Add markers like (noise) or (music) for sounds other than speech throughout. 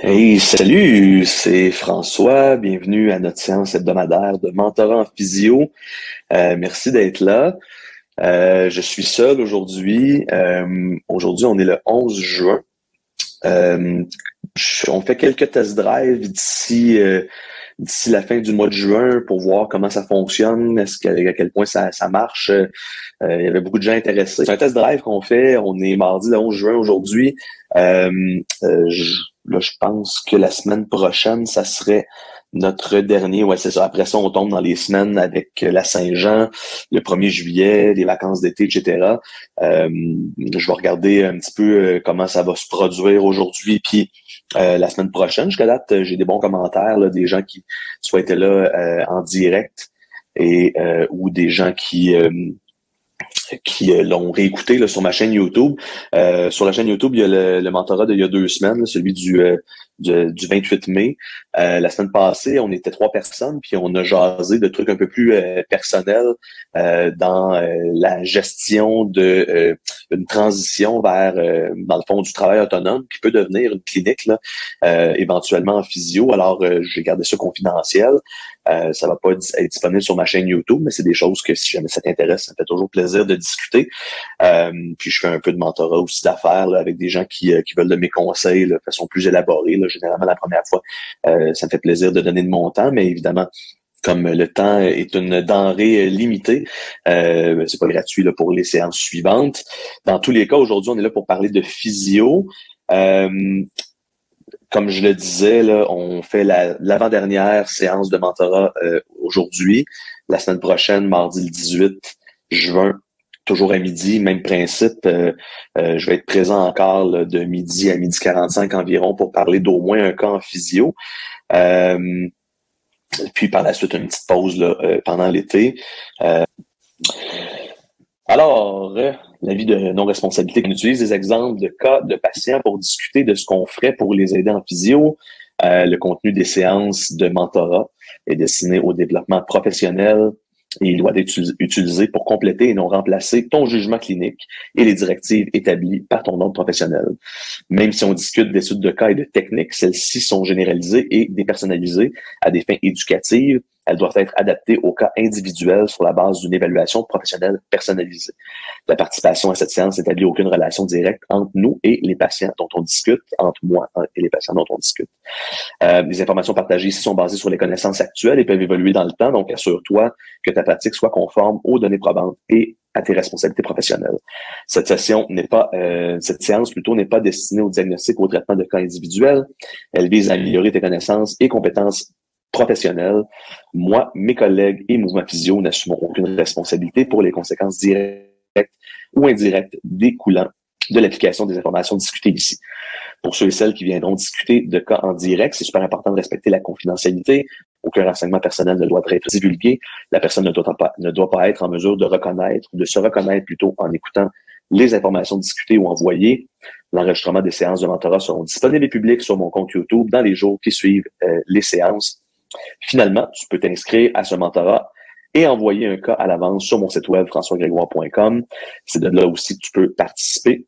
Hey, salut, c'est François. Bienvenue à notre séance hebdomadaire de mentorat en physio. Euh, merci d'être là. Euh, je suis seul aujourd'hui. Euh, aujourd'hui, on est le 11 juin. on fait quelques test drive d'ici d'ici la fin du mois de juin pour voir comment ça fonctionne, est-ce à quel point ça, marche. il y avait beaucoup de gens intéressés. C'est un test drive qu'on fait. On est mardi le 11 juin aujourd'hui. Je, Là, je pense que la semaine prochaine, ça serait notre dernier. Ouais, c'est ça. Après ça, on tombe dans les semaines avec la Saint-Jean, le 1er juillet, les vacances d'été, etc. Euh, je vais regarder un petit peu euh, comment ça va se produire aujourd'hui, puis euh, la semaine prochaine. Jusqu'à date, j'ai des bons commentaires, là, des gens qui soit étaient là en direct et ou des gens qui qui euh, l'ont réécouté là, sur ma chaîne YouTube. Euh, sur la chaîne YouTube, il y a le, le mentorat d'il y a deux semaines, celui du, euh, du, 28 mai. la semaine passée, on était trois personnes, puis on a jasé de trucs un peu plus personnels dans la gestion de une transition vers, dans le fond, du travail autonome qui peut devenir une clinique, là, éventuellement en physio. Alors, j'ai gardé ça confidentiel. Euh, ça va pas être disponible sur ma chaîne YouTube, mais c'est des choses que si jamais ça t'intéresse, ça me fait toujours plaisir de discuter. Euh, puis je fais un peu de mentorat aussi d'affaires avec des gens qui, euh, qui veulent de mes conseils de façon plus élaborée. Là. Généralement, la première fois, ça me fait plaisir de donner de mon temps, mais évidemment, comme le temps est une denrée limitée, euh, c'est pas gratuit là, pour les séances suivantes. Dans tous les cas, aujourd'hui, on est là pour parler de physio. Euh, comme je le disais, là, on fait l'avant-dernière séance de mentorat euh, aujourd'hui. La semaine prochaine, mardi le 18 juin, toujours à midi, même principe. Euh, euh, je vais être présent encore de midi à midi 45 environ pour parler d'au moins un cas en physio. puis par la suite, une petite pause là, pendant l'été. alors, l'avis de non-responsabilité, qu'on utilise des exemples de cas de patients pour discuter de ce qu'on ferait pour les aider en physio. Euh, le contenu des séances de mentorat est destiné au développement professionnel et il doit être utilisé pour compléter et non remplacer ton jugement clinique et les directives établies par ton ordre professionnel. Même si on discute d'études de cas et de techniques, celles-ci sont généralisées et dépersonnalisées à des fins éducatives elles doivent être adaptées au cas individuel sur la base d'une évaluation professionnelle personnalisée. La participation à cette séance n'établit aucune relation directe entre nous et les patients dont on discute, entre moi et les patients dont on discute. Euh, les informations partagées ici sont basées sur les connaissances actuelles et peuvent évoluer dans le temps, donc assure-toi que ta pratique soit conforme aux données probantes et à tes responsabilités professionnelles. Cette session n'est pas, euh, cette séance plutôt n'est pas destinée au diagnostic ou au traitement de cas individuels. Elle vise à améliorer tes connaissances et compétences professionnel, moi, mes collègues et Mouvement Physio n'assumons aucune responsabilité pour les conséquences directes ou indirectes découlant de l'application des informations discutées ici. Pour ceux et celles qui viendront discuter de cas en direct, c'est super important de respecter la confidentialité. Aucun renseignement personnel ne doit être divulgué. La personne ne doit pas, ne doit pas être en mesure de reconnaître, de se reconnaître plutôt en écoutant les informations discutées ou envoyées. L'enregistrement des séances de mentorat seront disponibles et publics sur mon compte YouTube dans les jours qui suivent euh, les séances. Finalement, tu peux t'inscrire à ce mentorat et envoyer un cas à l'avance sur mon site web françoisgrégoire.com. C'est de là aussi que tu peux participer.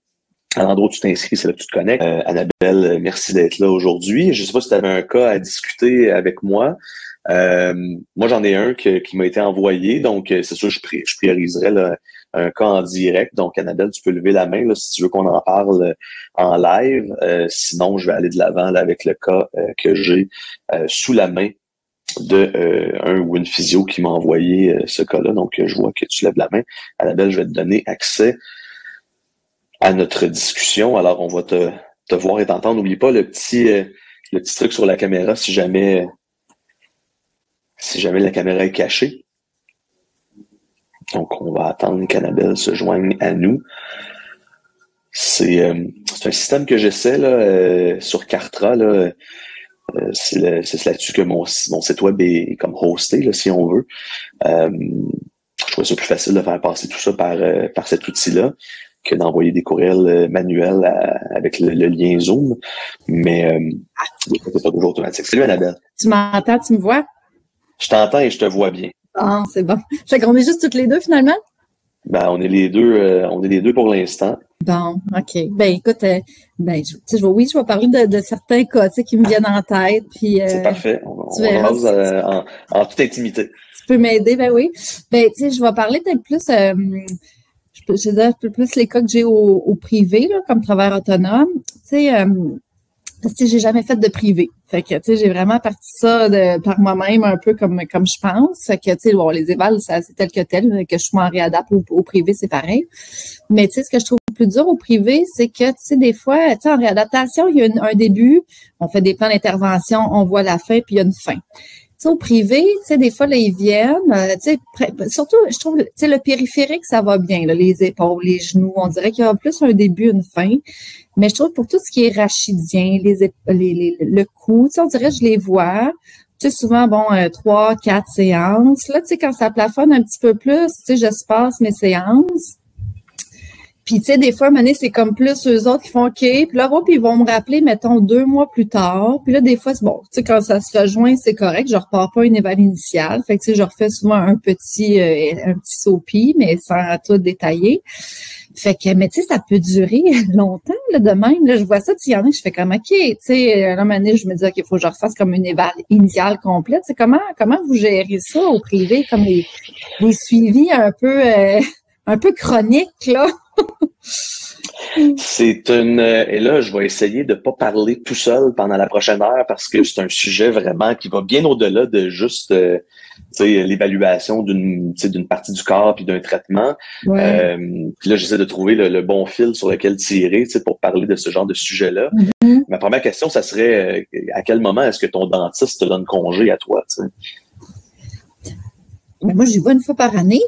À l'endroit où tu t'inscris, c'est là que tu te connectes. Euh, Annabelle, merci d'être là aujourd'hui. Je ne sais pas si tu avais un cas à discuter avec moi. Euh, moi, j'en ai un qui m'a été envoyé, donc euh, c'est sûr je, je prioriserai un cas en direct. Donc, Annabelle, tu peux lever la main là, si tu veux qu'on en parle en live. sinon, je vais aller de l'avant avec le cas que j'ai sous la main de euh, un ou une physio qui m'a envoyé euh, ce cas-là. Donc, je vois que tu lèves la main. Annabelle, je vais te donner accès à notre discussion. Alors, on va te, te voir et t'entendre. N'oublie pas le petit, euh, le petit truc sur la caméra si jamais, si jamais la caméra est cachée. Donc, on va attendre qu'Annabelle se joigne à nous. C'est un système que j'essaie là, sur Cartra. Là, euh, c'est là-dessus que mon, site web est comme hosté, si on veut. Euh, je trouve ça plus facile de faire passer tout ça par, euh, par cet outil-là que d'envoyer des courriels manuels avec le, lien Zoom. Mais c'est pas toujours automatique. Salut Annabelle. Tu m'entends, tu me vois? Je t'entends et je te vois bien. Ah, c'est bon. Fait qu'on est juste toutes les deux finalement? Ben, on est les deux, on est les deux pour l'instant. Bon, OK. Ben écoute, euh, ben, je, je, oui, je vais parler de, de certains cas qui me viennent en tête. Puis, euh, C'est parfait. On, on euh, en, en, toute intimité. Tu peux m'aider, ben oui. Ben, tu sais, je vais parler peut-être plus, je, peux, je vais dire plus les cas que j'ai au, au, privé, là, comme travailleur autonome. Tu sais, parce que j'ai jamais fait de privé. Fait que, tu sais, j'ai vraiment parti ça de, par moi-même un peu comme, comme je pense. Fait que, tu sais, bon, les évals, c'est tel que tel, que je sois en réadap ou au privé, c'est pareil. Mais, tu sais, ce que je trouve plus dur au privé, c'est que, tu sais, des fois, tu sais, en réadaptation, il y a un début, on fait des plans d'intervention, on voit la fin, puis il y a une fin au privé, tu sais, des fois, là, ils viennent, euh, tu sais, surtout, je trouve, tu sais, le périphérique, ça va bien, là, les épaules, les genoux, on dirait qu'il y a plus un début, une fin. Mais je trouve pour tout ce qui est rachidien, les, les, le cou, tu sais, on dirait, je les vois. Tu sais, souvent, bon, euh, trois, quatre séances. Là, tu sais, quand ça plafonne un petit peu plus, tu sais, je passe mes séances. Puis, tu sais, des fois, à c'est comme plus eux autres qui font OK. Puis là, bon, puis ils vont me rappeler, mettons, deux mois plus tard. Puis là, des fois, c'est bon. Tu sais, quand ça se rejoint, c'est correct. Je repars pas une éval initiale. Fait que, tu sais, je refais souvent un petit, euh, un petit sopi, mais sans tout détailler. Fait que, mais tu sais, ça peut durer (laughs) longtemps, là, de même. Là, je vois ça, tu y en a, je fais comme, OK, tu sais, à un moment je me dis, OK, il faut que je refasse comme une éval initiale complète. C'est comment, comment vous gérez ça au privé, comme les, les suivis un peu, euh, un peu chroniques, là? (laughs) C'est une et là je vais essayer de pas parler tout seul pendant la prochaine heure parce que c'est un sujet vraiment qui va bien au-delà de juste euh, l'évaluation d'une partie du corps puis d'un traitement. Euh, puis là j'essaie de trouver le, bon fil sur lequel tirer pour parler de ce genre de sujet-là. Mm-hmm. Ma première question ça serait euh, à quel moment est-ce que ton dentiste te donne congé à toi ben, moi j'y vois une fois par année.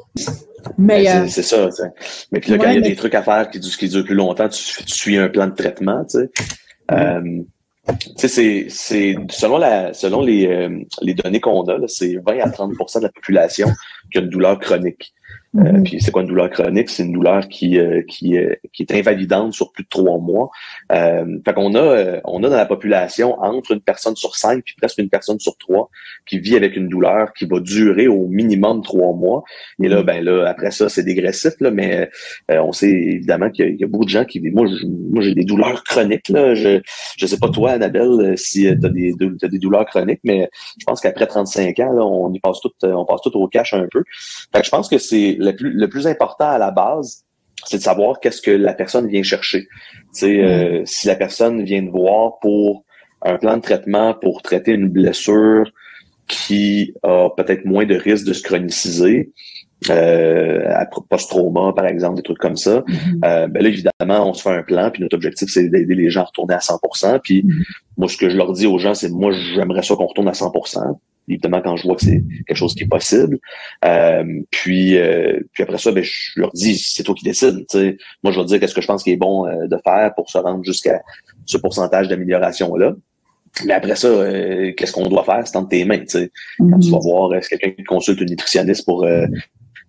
Mais c'est ça. Mais puis là, quand il y a des trucs à faire qui, qui durent plus longtemps, tu, suis un plan de traitement. Tu sais. Euh, c'est, c'est selon la selon les, euh, les données qu'on a, c'est 20 à 30% de la population qui a une douleur chronique. Euh, mm-hmm. puis c'est quoi une douleur chronique? C'est une douleur qui, euh, qui, euh, qui est invalidante sur plus de trois mois. Euh, fait qu'on a, on a dans la population entre une personne sur cinq puis presque une personne sur trois qui vit avec une douleur qui va durer au minimum trois mois. Et là, mm-hmm. ben là, après ça, c'est dégressif, là, mais on sait évidemment qu'il y, a beaucoup de gens qui vivent. Moi, moi j'ai des douleurs chroniques. Là. Je je sais pas toi, Annabelle, si tu as des, as des douleurs chroniques, mais je pense qu'après 35 ans, là, on y passe tout, on passe tout au cash un peu. Fait que je pense que c'est le plus, le plus important à la base, c'est de savoir qu'est-ce que la personne vient chercher. Euh, mm. si la personne vient de voir pour un plan de traitement pour traiter une blessure qui a peut-être moins de risque de se chroniciser, euh, post-trauma, par exemple, des trucs comme ça, mm-hmm. euh, ben là, évidemment, on se fait un plan, puis notre objectif, c'est d'aider les gens à retourner à 100%. Puis mm-hmm. moi, ce que je leur dis aux gens, c'est moi, j'aimerais ça qu'on retourne à 100% évidemment quand je vois que c'est quelque chose qui est possible. Euh, puis, euh, puis après ça, ben, je leur dis, c'est toi qui décides. Moi, je vais dire qu'est-ce que je pense qu'il est bon euh, de faire pour se rendre jusqu'à ce pourcentage d'amélioration-là. Mais après ça, qu'est-ce qu'on doit faire? C'est entre tes mains. Quand tu mm-hmm. vas voir, est-ce quelqu'un qui consulte une nutritionniste pour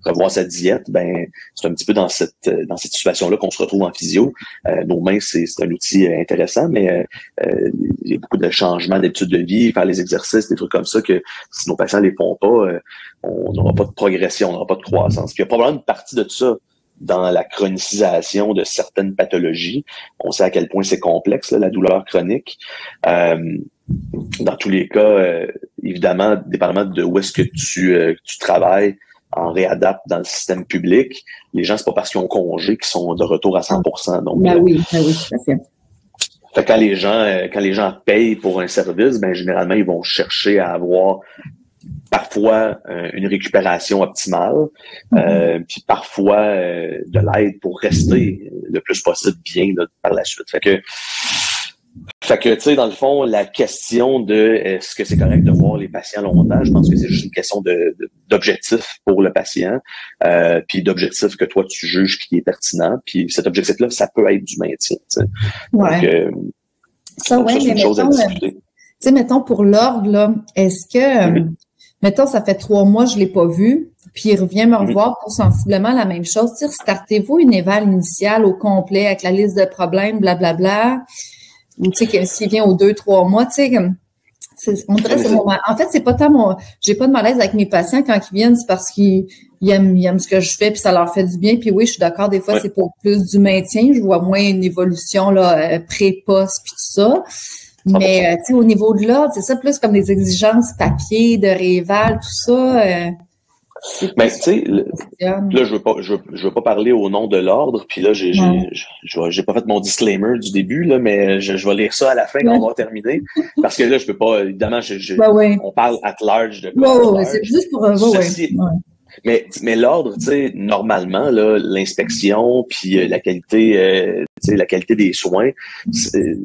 revoir sa diète, ben c'est un petit peu dans cette euh, dans cette situation-là qu'on se retrouve en physio. Euh, nos mains, c'est un outil euh, intéressant, mais il y a beaucoup de changements d'habitude de vie, faire les exercices, des trucs comme ça que si nos patients les font pas, on n'aura pas de progression, on n'aura pas de croissance. Puis il y a probablement une partie de tout ça dans la chronicisation de certaines pathologies. On sait à quel point c'est complexe, la douleur chronique. dans tous les cas, évidemment, dépendamment de où est-ce que tu, tu travailles, en réadapte dans le système public, les gens, c'est pas parce qu'ils ont congé qu'ils sont de retour à 100 Donc, ben oui, ben oui, fait. fait quand les gens, euh, quand les gens payent pour un service, ben généralement ils vont chercher à avoir parfois euh, une récupération optimale, mm-hmm. euh, puis parfois de l'aide pour rester le plus possible bien par la suite. Fait que fait que, tu sais, dans le fond, la question de est-ce que c'est correct de voir les patients longtemps, je pense que c'est juste une question de, d'objectif pour le patient, euh, puis d'objectif que toi, tu juges qui est pertinent. Puis cet objectif-là, ça peut être du maintien, tu sais. Ouais. Donc, euh, ça, ouais, mais mettons, euh, tu sais, mettons, pour l'ordre, là, est-ce que, mm-hmm. mettons, ça fait trois mois, je l'ai pas vu, puis il revient me mm-hmm. revoir pour sensiblement la même chose. Startez-vous une éval initiale au complet avec la liste de problèmes, blablabla. Bla, bla, tu sais, s'il vient aux deux, trois mois, tu sais, On dirait c'est mon, en fait, c'est pas tant mon, j'ai pas de malaise avec mes patients quand ils viennent, c'est parce qu'ils aiment, ils aiment ce que je fais puis ça leur fait du bien. Puis oui, je suis d'accord, des fois, c'est pour plus du maintien. Je vois moins une évolution, là, euh, pré-poste puis tout ça. Mais, euh, tu sais, au niveau de l'ordre, c'est ça, plus comme des exigences papier, de réval, tout ça. Euh, mais tu sais, là, je veux pas, je, veux pas parler au nom de l'ordre, puis là, j'ai, j'ai, pas fait mon disclaimer du début, là, mais je, vais lire ça à la fin quand on va terminer, parce que là, je peux pas, évidemment, je, ben on parle at large de quoi. c'est juste pour, mais, mais l'ordre, tu sais, normalement, là, l'inspection puis euh, la qualité, euh, tu sais, la qualité des soins,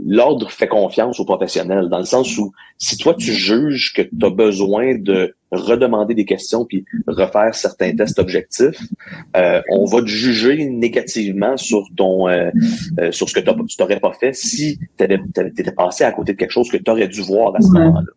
l'ordre fait confiance aux professionnels dans le sens où si toi tu juges que tu as besoin de redemander des questions puis refaire certains tests objectifs, euh, on va te juger négativement sur ton euh, sur ce que tu n'aurais pas fait si tu étais passé à côté de quelque chose que tu aurais dû voir à ce moment-là.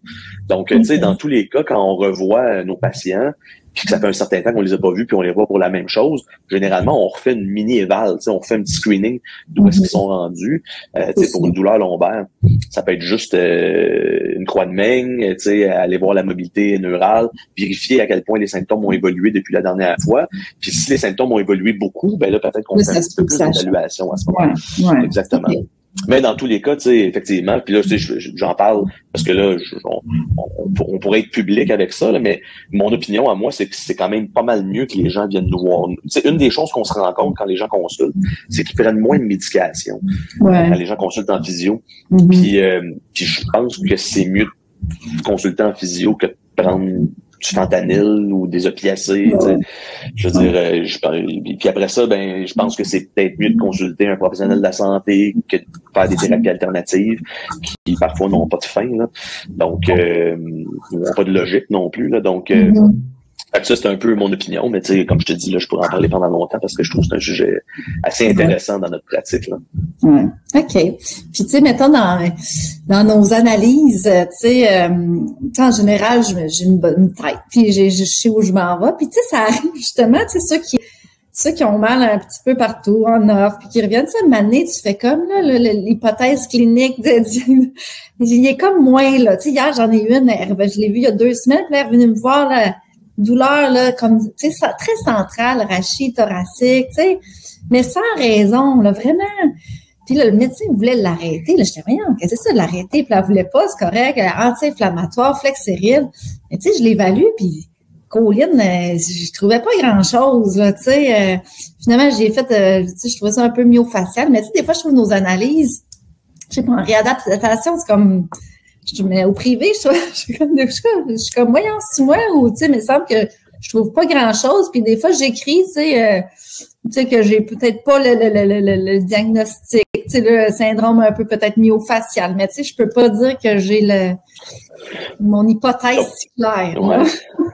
Donc, tu sais, dans tous les cas, quand on revoit nos patients, puis que ça fait un certain temps qu'on les a pas vus, puis on les voit pour la même chose, généralement, on refait une mini-éval, on refait un petit screening d'où est-ce qu'ils sont rendus. Euh, pour une douleur lombaire, ça peut être juste euh, une croix de main, aller voir la mobilité neurale, vérifier à quel point les symptômes ont évolué depuis la dernière fois. Puis si les symptômes ont évolué beaucoup, ben là, peut-être qu'on fait un petit peu plus d'évaluation à ce moment-là. Exactement. Mais dans tous les cas, tu sais, effectivement, puis là, j'en parle parce que là, on, pourrait être public avec ça, mais mon opinion à moi, c'est que c'est quand même pas mal mieux que les gens viennent nous voir. C'est une des choses qu'on se rend compte quand les gens consultent, c'est qu'ils prennent moins de médication quand les gens consultent en physio. Mm-hmm. puis, euh, puis je pense que c'est mieux de consulter en physio que de prendre du fentanyl ou des opiacés. Je veux dire, euh, je, puis après ça, ben, je pense que c'est peut-être mieux de consulter un professionnel de la santé que de faire des thérapies alternatives qui parfois n'ont pas de fin. Là. Donc, euh, n'ont pas de logique non plus. Là. Donc, euh, mm-hmm ça, c'est un peu mon opinion, mais tu sais, comme je te dis, là, je pourrais en parler pendant longtemps parce que je trouve que c'est un sujet assez intéressant dans notre pratique. Là. Ouais. OK. Puis tu sais, mettons dans, dans nos analyses, tu sais, euh, en général, j'ai une bonne tête, puis je sais où je m'en vais. Puis tu sais, ça arrive justement, tu sais, ceux qui ceux qui ont mal un petit peu partout en offre, puis qui reviennent, ça, année, tu fais comme là, l'hypothèse clinique de, (laughs) il est comme moins là. Tu sais, hier, j'en ai eu une, je l'ai vue il y a deux semaines, puis elle est revenue me voir là douleur là, comme tu sais, très centrale, rachis, thoracique, tu sais, mais sans raison, là, vraiment. Puis là, le médecin voulait l'arrêter. Là, j'étais, rien, qu'est-ce que c'est ça, l'arrêter? Puis elle voulait pas, c'est correct, anti-inflammatoire, flexéril. Mais tu sais, je l'évalue, puis Colline, euh, je trouvais pas grand-chose, tu sais. Euh, finalement, j'ai fait, euh, tu sais, je trouvais ça un peu myofascial. Mais tu sais, des fois, je trouve nos analyses, je sais pas, en réadaptation, c'est comme je, mais au privé, je, (laughs) suis comme, je, je suis comme, voyons, si moi, ou, tu sais, mais il semble que je trouve pas grand chose. Puis des fois, j'écris, tu sais, euh, tu sais, que j'ai peut-être pas le, le, le, le, diagnostic, tu sais, le syndrome un peu peut-être myofascial. Mais tu sais, je peux pas dire que j'ai le, mon hypothèse claire. Ouais.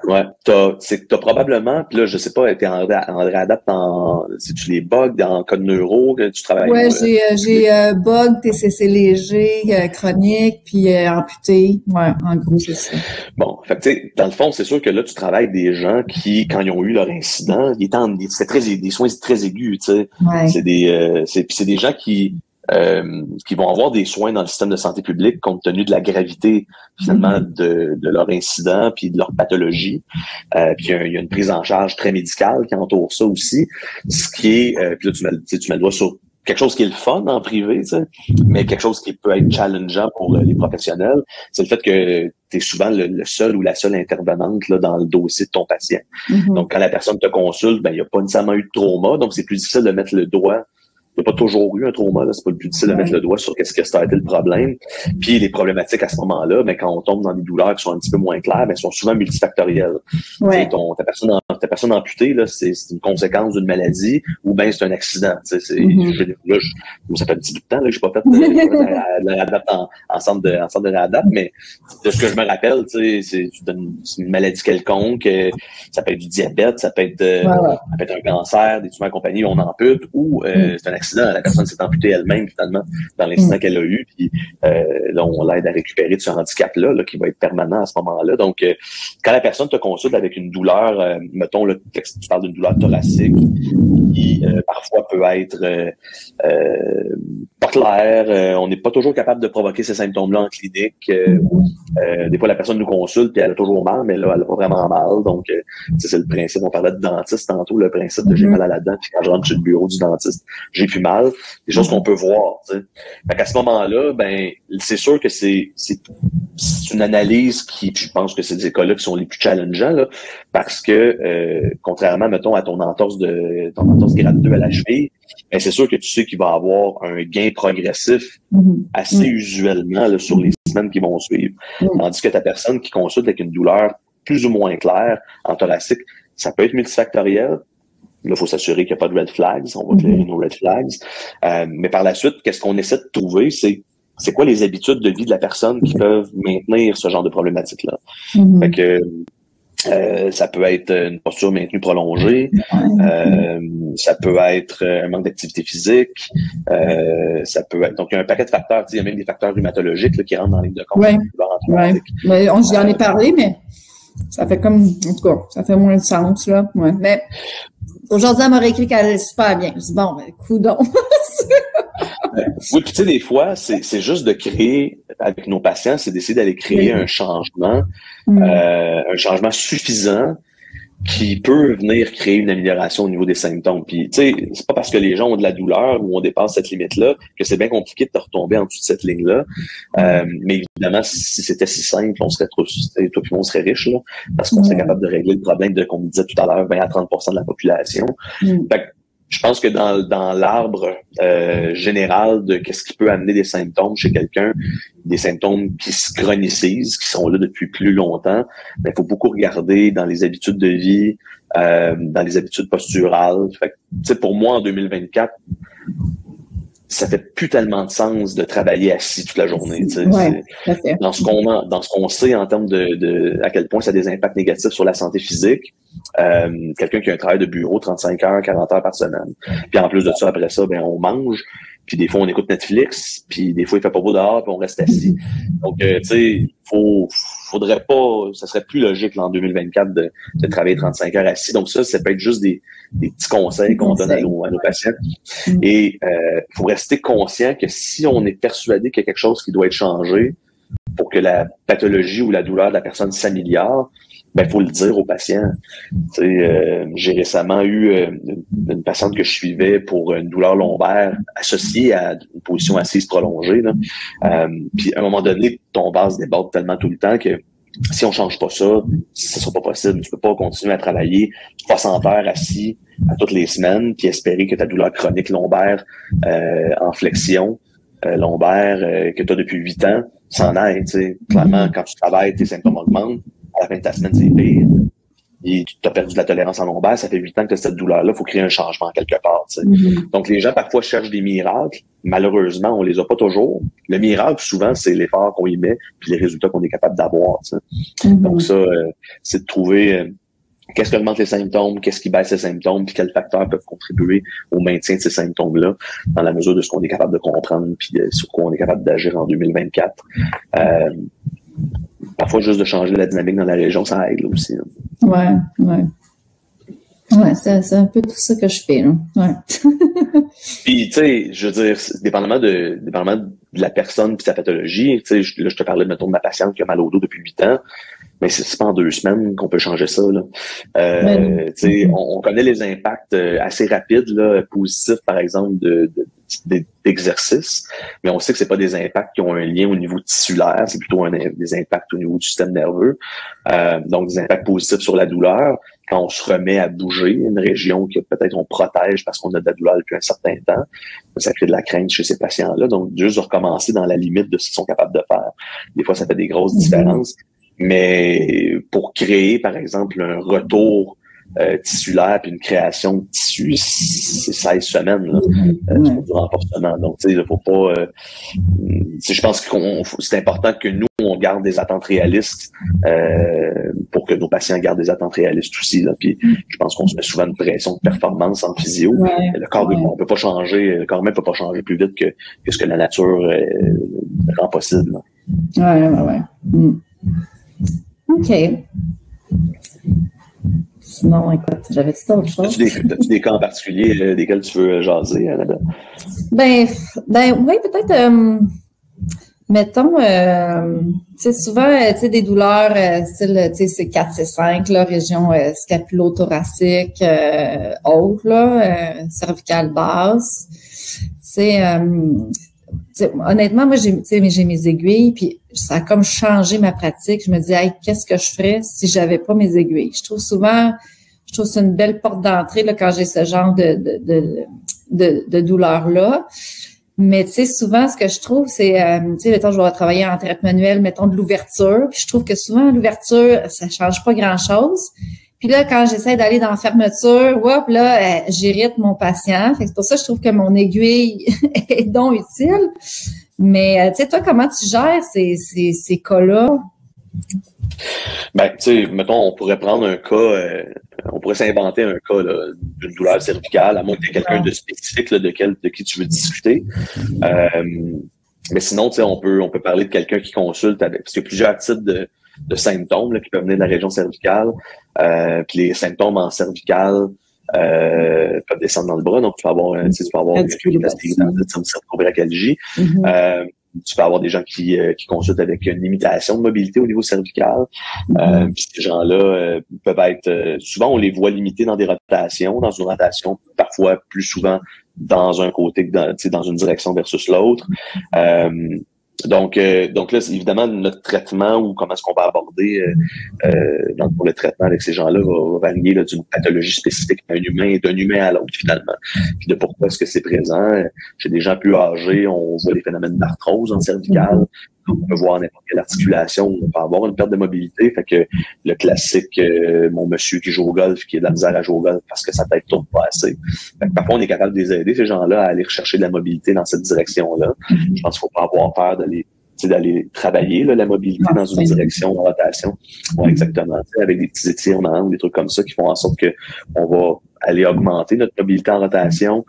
Ouais, t'as, c'est t'as probablement, puis là, je sais pas, t'es en, en réadapte en, c'est-tu les bugs en code neuro que tu travailles? Ouais, j'ai, euh, j'ai euh, bug, TCC léger, euh, chronique, puis amputé. Ouais, en gros, c'est ça. Bon, fait tu sais, dans le fond, c'est sûr que là, tu travailles des gens qui, quand ils ont eu leur incident, ils étaient en, c'était très, des soins très aigus, tu sais. Ouais. C'est des, euh, c'est, c'est des gens qui, euh, qui vont avoir des soins dans le système de santé publique compte tenu de la gravité finalement mm-hmm. de, de leur incident puis de leur pathologie. Euh, puis il y, a une prise en charge très médicale qui entoure ça aussi. Ce qui est, euh, puis là tu mets, tu mets le doigt sur quelque chose qui est le fun en privé, tu sais, mais quelque chose qui peut être challengeant pour les professionnels, c'est le fait que tu es souvent le, seul ou la seule intervenante là, dans le dossier de ton patient. Mm-hmm. Donc, quand la personne te consulte, ben, il n'y a pas nécessairement eu de trauma, donc c'est plus difficile de mettre le doigt n'y a pas toujours eu un trauma, là, c'est pas le plus difficile de mettre le doigt sur qu'est-ce que ça a été le problème. Puis les problématiques à ce moment-là, mais quand on tombe dans des douleurs qui sont un petit peu moins claires, elles sont souvent multifactorielles. Ouais. Ton, ta personne ta personne amputée, là, c'est, une conséquence d'une maladie ou bien c'est un accident. Mm-hmm. là, ça fait un petit bout de temps, là, j'ai pas fait euh, la, la, en, en, centre de, en centre de réadapte, mais de ce que je me rappelle, c'est, c'est une maladie quelconque, euh, ça peut être du diabète, ça peut être, euh, ça peut être un cancer, des tumeurs et compagnie, on ampute, ou euh, mm. c'est un accident la personne s'est amputée elle-même finalement dans l'incident mm. qu'elle a eu. Puis euh, là, on l'aide à récupérer de ce handicap-là, là, qui va être permanent à ce moment-là. Donc, euh, quand la personne te consulte avec une douleur, euh, mettons, le texte, tu parles d'une douleur thoracique qui euh, parfois peut être euh, euh pas claire. on n'est pas toujours capable de provoquer ces symptômes-là en clinique. des fois, la personne nous consulte et elle a toujours mal, mais là, elle a pas vraiment mal. Donc, c'est le principe. On parlait de dentiste tantôt, le principe de j'ai mm-hmm. mal à la dent, puis quand je rentre sur le bureau du dentiste, j'ai plus mal. Des choses qu'on peut voir. T'sais. Fait à ce moment-là, ben, c'est sûr que c'est une analyse qui, je pense que c'est des écoles-là qui sont les plus challengeants, là, parce que euh, contrairement, mettons, à ton entorse de ton entorse grade 2 à la cheville, ben, c'est sûr que tu sais qu'il va avoir un gain progressif mm-hmm. assez mm-hmm. usuellement sur les semaines qui vont suivre. Mm-hmm. Tandis que ta personne qui consulte avec une douleur plus ou moins claire en thoracique, ça peut être multifactoriel. Là, il faut s'assurer qu'il n'y a pas de red flags. On va clairer nos red flags. Euh, mais par la suite, qu'est-ce qu'on essaie de trouver, c'est c'est quoi les habitudes de vie de la personne qui peuvent maintenir ce genre de problématique-là? Fait que euh, ça peut être une posture maintenue prolongée, euh, ça peut être un manque d'activité physique, euh, ça peut être donc il y a un paquet de facteurs, il y a même des facteurs rhumatologiques qui rentrent dans la ligne de compte. Ouais. ouais. on j'y en ai parlé, mais ça fait comme en tout cas, ça fait moins de sens là. Ouais. Mais aujourd'hui, elle m'aurait écrit qu'elle allait super bien. Je dis bon, ben, coup (laughs) oui, puis tu sais, des fois, c'est juste de créer, avec nos patients, c'est d'essayer d'aller créer un changement, mm. euh, un changement suffisant qui peut venir créer une amélioration au niveau des symptômes. Puis, tu sais, c'est pas parce que les gens ont de la douleur ou on dépasse cette limite-là que c'est bien compliqué de te retomber en dessous de cette ligne-là. Euh, mais évidemment, si c'était si simple, on serait trop, toi on serait riche, là, parce qu'on serait capable de régler le problème de, comme on disait tout à l'heure, 20 à 30% de la population. Mm. Fait je pense que dans, dans l'arbre euh, général de qu'est-ce qui peut amener des symptômes chez quelqu'un, des symptômes qui se chronicisent, qui sont là depuis plus longtemps, il ben, faut beaucoup regarder dans les habitudes de vie, euh, dans les habitudes posturales. Fait pour moi, en 2024, ça fait plus tellement de sens de travailler assis toute la journée. dans ce qu'on dans ce qu'on sait en termes de, de, à quel point ça a des impacts négatifs sur la santé physique. Euh, quelqu'un qui a un travail de bureau 35 heures, 40 heures par semaine. Puis en plus de ça, après ça, ben on mange. Puis des fois, on écoute Netflix, puis des fois, il fait pas beau dehors, puis on reste assis. Donc, euh, tu sais, faut, faudrait pas, ça serait plus logique en 2024 de, de, travailler 35 heures assis. Donc ça, ça peut être juste des, des petits conseils qu'on donne à nos, à nos, patients. Mm. Et il euh, faut rester conscient que si on est persuadé qu'il y a quelque chose qui doit être changé pour que la pathologie ou la douleur de la personne s'améliore, ben faut le dire aux patients. Euh, j'ai récemment eu euh, une, patiente que je suivais pour une douleur lombaire associée à une position assise prolongée. Euh, puis à un moment donné, ton base déborde tellement tout le temps que si on change pas ça, ce sera pas possible. Tu peux pas continuer à travailler 300 heures assis à toutes les semaines puis espérer que ta douleur chronique lombaire en flexion lombaire que tu as depuis 8 ans s'en aille. Clairement, quand tu travailles, tes symptômes augmentent à la fin de ta semaine, c'est pire. Et tu as perdu de la tolérance en lombaire, ça fait huit ans que tu as cette douleur-là, il faut créer un changement quelque part. Mm-hmm. Donc, les gens parfois cherchent des miracles. Malheureusement, on les a pas toujours. Le miracle, souvent, c'est l'effort qu'on y met, puis les résultats qu'on est capable d'avoir. Mm-hmm. Donc, ça, euh, c'est de trouver euh, qu'est-ce qui augmente les symptômes, qu'est-ce qui baisse les symptômes, puis quels facteurs peuvent contribuer au maintien de ces symptômes-là, dans la mesure de ce qu'on est capable de comprendre, puis sur quoi on est capable d'agir en 2024. Euh, parfois juste de changer la dynamique dans la région, ça aide aussi. Oui, Ouais, ouais. Ouais, c'est un peu tout ça que je fais. Là. Ouais. (laughs) puis, tu sais, je veux dire, dépendamment de, dépendamment de la personne puis sa pathologie, tu sais, là, je te parlais, mettons, de ma patiente qui a mal au dos depuis huit ans, mais c'est pas en deux semaines qu'on peut changer ça. Là. Euh, on, on, connaît les impacts euh, assez rapides, là, positifs, par exemple, de, de d'exercice, mais on sait que c'est pas des impacts qui ont un lien au niveau tissulaire, c'est plutôt un, des impacts au niveau du système nerveux. Euh, donc des impacts positifs sur la douleur. Quand on se remet à bouger, une région que peut-être on protège parce qu'on a de la douleur depuis un certain temps, ça crée de la crainte chez ces patients-là. Donc juste de recommencer dans la limite de ce qu'ils sont capables de faire. Des fois, ça fait des grosses mm-hmm. différences. Mais pour créer, par exemple, un retour euh, tissulaire puis une création de tissu, c'est 16 semaines là, euh, du renforcement. Donc, tu sais, il faut pas. Euh, je pense que c'est important que nous, on garde des attentes réalistes pour que nos patients gardent des attentes réalistes aussi. Là. Puis je pense qu'on se met souvent une pression de performance en physio. Le corps humain, on peut pas changer, le corps humain peut pas changer plus vite que, que ce que la nature rend possible. Là. Ouais, ouais, ouais. Mm. OK. Sinon, écoute, j'avais dit autre chose. As-tu des, as des, cas en particulier euh, desquels tu veux jaser, Annabelle? Ben, ben oui, peut-être. Euh, mettons, euh, tu sais, souvent, tu sais, des douleurs, style, tu sais, c'est 4, c'est 5, là, région scapulo-thoracique, haute, là, cervicale basse. C'est honnêtement, moi, j'ai, j'ai mes aiguilles, puis ça a comme changé ma pratique. Je me dis, hey, qu'est-ce que je ferais si j'avais pas mes aiguilles? Je trouve souvent, je trouve c'est une belle porte d'entrée là, quand j'ai ce genre de, de, de, de, douleur-là. Mais tu sais, souvent, ce que je trouve, c'est, euh, tu sais, mettons, je vais travailler en traitement manuel, mettons de l'ouverture. Puis je trouve que souvent, l'ouverture, ça change pas grand-chose. Puis là, quand j'essaie d'aller dans la fermeture, hop, là, euh, j'irrite mon patient. C'est pour ça que je trouve que mon aiguille (laughs) est donc utile. Mais euh, tu sais, toi, comment tu gères ces, ces, ces cas-là? Ben, tu sais, mettons, on pourrait prendre un cas, euh, on pourrait s'inventer un cas d'une douleur cervicale, à moins que tu quelqu'un de spécifique de, quel, de qui tu veux discuter. mais sinon, tu sais, on peut, on peut parler de quelqu'un qui consulte avec, parce qu'il y a plusieurs types de, de symptômes là, qui peuvent venir de la région cervicale. Euh, puis les symptômes en cervicale euh, peuvent descendre dans le bras. Donc, tu peux avoir, tu, sais, tu peux avoir une cervicobracalgie. Mm-hmm. euh, tu peux avoir des gens qui, euh, qui consultent avec une limitation de mobilité au niveau cervical. Mm-hmm. Euh, puis ces gens-là euh, peuvent être souvent on les voit limités dans des rotations, dans une rotation parfois plus souvent dans un côté que dans, dans une direction versus l'autre. Donc, euh, donc là, évidemment, notre traitement ou comment est-ce qu'on va aborder euh, euh pour le traitement avec ces gens-là va, varier d'une pathologie spécifique à un humain et d'un humain à l'autre finalement. Puis de pourquoi est-ce que c'est présent? Chez des gens plus âgés, on voit des phénomènes d'arthrose en cervicale, on peut voir n'importe quelle articulation, on peut avoir une perte de mobilité. Fait que le classique, euh, mon monsieur qui joue au golf, qui est de la misère à jouer au golf parce que sa tête tourne pas assez. parfois, on est capable de les aider, ces gens-là, à aller rechercher de la mobilité dans cette direction-là. Je pense qu'il faut pas avoir peur d'aller d'aller travailler la mobilité dans une direction de rotation. Ouais, exactement. Avec des petits étirements des trucs comme ça qui font en sorte que on va aller augmenter notre mobilité en rotation,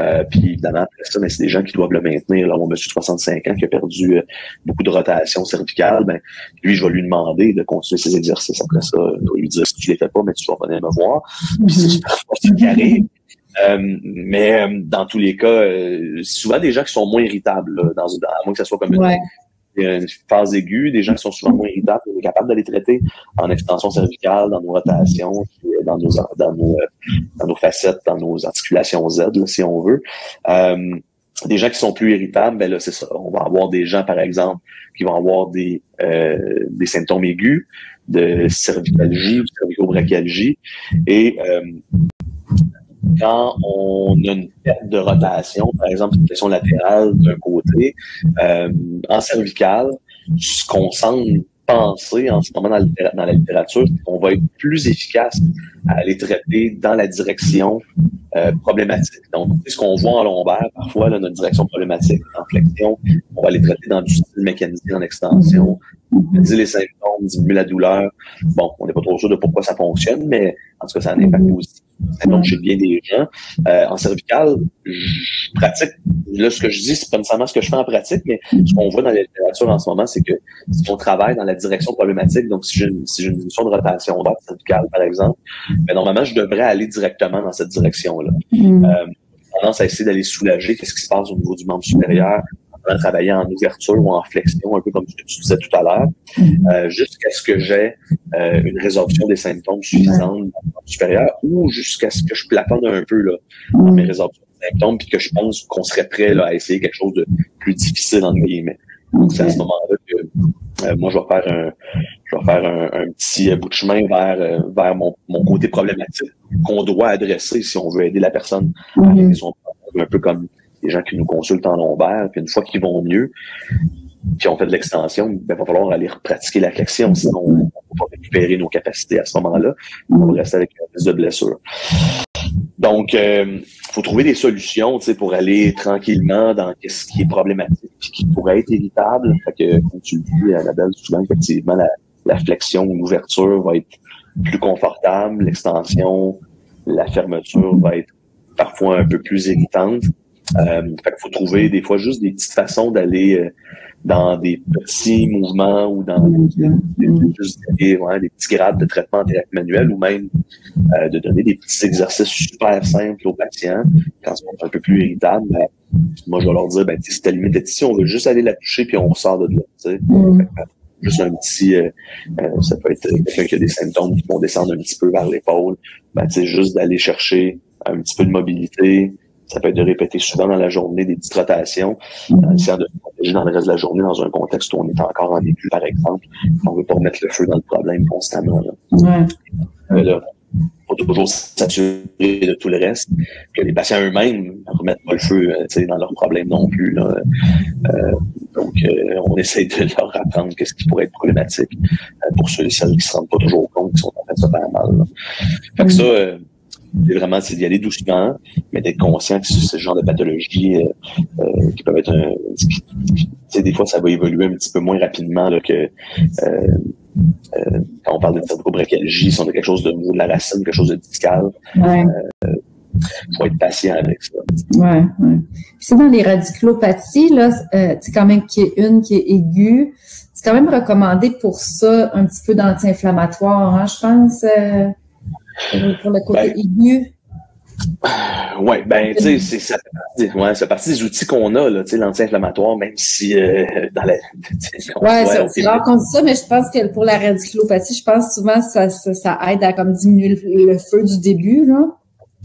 euh, puis évidemment, après ça, ben, c'est des gens qui doivent le maintenir. Là, mon monsieur de 65 ans qui a perdu euh, beaucoup de rotation cervicale, ben, lui, je vais lui demander de continuer ses exercices après ça. Je vais lui dire si tu les fais pas, mais tu vas venir me voir. Puis c'est super qui arrive. Euh, mais euh, dans tous les cas, souvent des gens qui sont moins irritables, là, dans, à moins que ça soit comme une, une phase aiguë, des gens qui sont souvent moins irritables, on est capable de les traiter en extension cervicale, dans nos rotations, dans nos, dans nos, dans nos facettes, dans nos articulations Z, si on veut. Euh, des gens qui sont plus irritables, ben là, c'est ça. On va avoir des gens, par exemple, qui vont avoir des, euh, des symptômes aigus de cervicalgie ou cervicobrachialgie. Et euh, quand on a une perte de rotation, par exemple une pression latérale d'un côté, euh, en cervical, ce qu'on semble penser en ce moment dans, la littérature, c'est qu'on va être plus efficace à aller traiter dans la direction euh, problématique. Donc, ce qu'on voit en lombaire, parfois, là, notre direction problématique, en flexion, on va aller traiter dans du style mécanisé en extension, diminuer les symptômes, diminuer la douleur. Bon, on n'est pas trop sûr de pourquoi ça fonctionne, mais en tout cas, ça a un impact aussi. Donc, chez bien des gens. Euh, en cervical, je pratique. Là, ce que je dis, c'est pas nécessairement ce que je fais en pratique, mais ce qu'on voit dans la littérature en ce moment, c'est que si on travaille dans la direction problématique, donc si j'ai une, si une diminution de rotation dans cervicale, par exemple, ben, normalement, je devrais aller directement dans cette direction-là. Mm. Euh, tendance à essayer d'aller soulager qu'est-ce qui se passe au niveau du membre supérieur, en travailler en ouverture ou en flexion, un peu comme ce que tu disais tout à l'heure, mm-hmm. euh, jusqu'à ce que j'ai euh, une résolution des symptômes suffisante supérieure ou jusqu'à ce que je plafonne un peu là, dans mm-hmm. mes résolutions des symptômes puis que je pense qu'on serait prêt là, à essayer quelque chose de plus difficile, entre guillemets. Donc, c'est à ce moment-là que euh, moi, je vais faire un, je vais faire un, petit bout de chemin vers, euh, vers mon, mon côté problématique qu'on doit adresser si on veut aider la personne mm-hmm. un peu comme des gens qui nous consultent en lombaire, puis une fois qu'ils vont mieux, qui ont fait de l'extension, ben, il va falloir aller pratiquer la flexion, sinon on ne va pas récupérer nos capacités à ce moment-là. On va rester avec un risque de blessure. Donc, il euh, faut trouver des solutions pour aller tranquillement dans ce qui est problématique, qui pourrait être évitable. Fait que, comme tu le dis, Annabelle, souvent, effectivement, la, la flexion ou l'ouverture va être plus confortable, l'extension, la fermeture va être parfois un peu plus irritante. Euh, fait faut trouver des fois juste des petites façons d'aller euh, dans des petits mouvements ou dans des, des, petits grades de traitement en thérapie manuelle ou même euh, de donner des petits exercices super simples aux patients quand ils sont un peu plus irritables. Ben, moi, je vais leur dire, ben, si ta limite est ici, on veut juste aller la toucher puis on ressort de là. Mm. Juste un petit, euh, euh, ça peut être quelqu'un qui a des symptômes qui vont descendre un petit peu vers l'épaule. Ben, juste d'aller chercher un petit peu de mobilité, ça peut être de répéter souvent dans la journée des petites rotations, mm -hmm. de protéger dans le reste de la journée dans un contexte où on est encore en écu, par exemple. On ne veut pas remettre le feu dans le problème constamment. Là. Ouais. Euh, là, faut toujours s'assurer de tout le reste, que les patients eux-mêmes ne remettent pas le feu euh, dans leurs problèmes non plus. Là. Euh, donc, euh, on essaie de leur apprendre qu'est-ce qui pourrait être problématique euh, pour ceux et celles qui ne se rendent pas toujours compte qu'ils sont en train de se faire mal. Là. Fait que ça, euh, c'est vraiment c'est d'y aller doucement, mais d'être conscient que c'est ce genre de pathologie euh, euh, qui peuvent être un. Tu sais, des fois, ça va évoluer un petit peu moins rapidement là, que euh, euh quand on parle de cervicobrachialgie, si on a quelque chose de nouveau de la racine, quelque chose de discal. Ouais. Euh, faut être patient avec ça. Ouais, ouais. C'est dans les radiculopathies, là, euh, c'est quand même qu'il y ait une qui est aiguë. C'est quand même recommandé pour ça un petit peu d'anti-inflammatoire, hein, je pense. Pour le côté ben, aigu. Oui, ben, tu sais, ça, ouais, c'est partie des outils qu'on a, là, tu sais, l'anti-inflammatoire, même si euh, dans la. (laughs) Ouais c'est rare qu'on dit ça, mais je pense que pour la radiculopathie, je pense souvent que ça, ça, ça aide à comme diminuer le, le feu du début, là.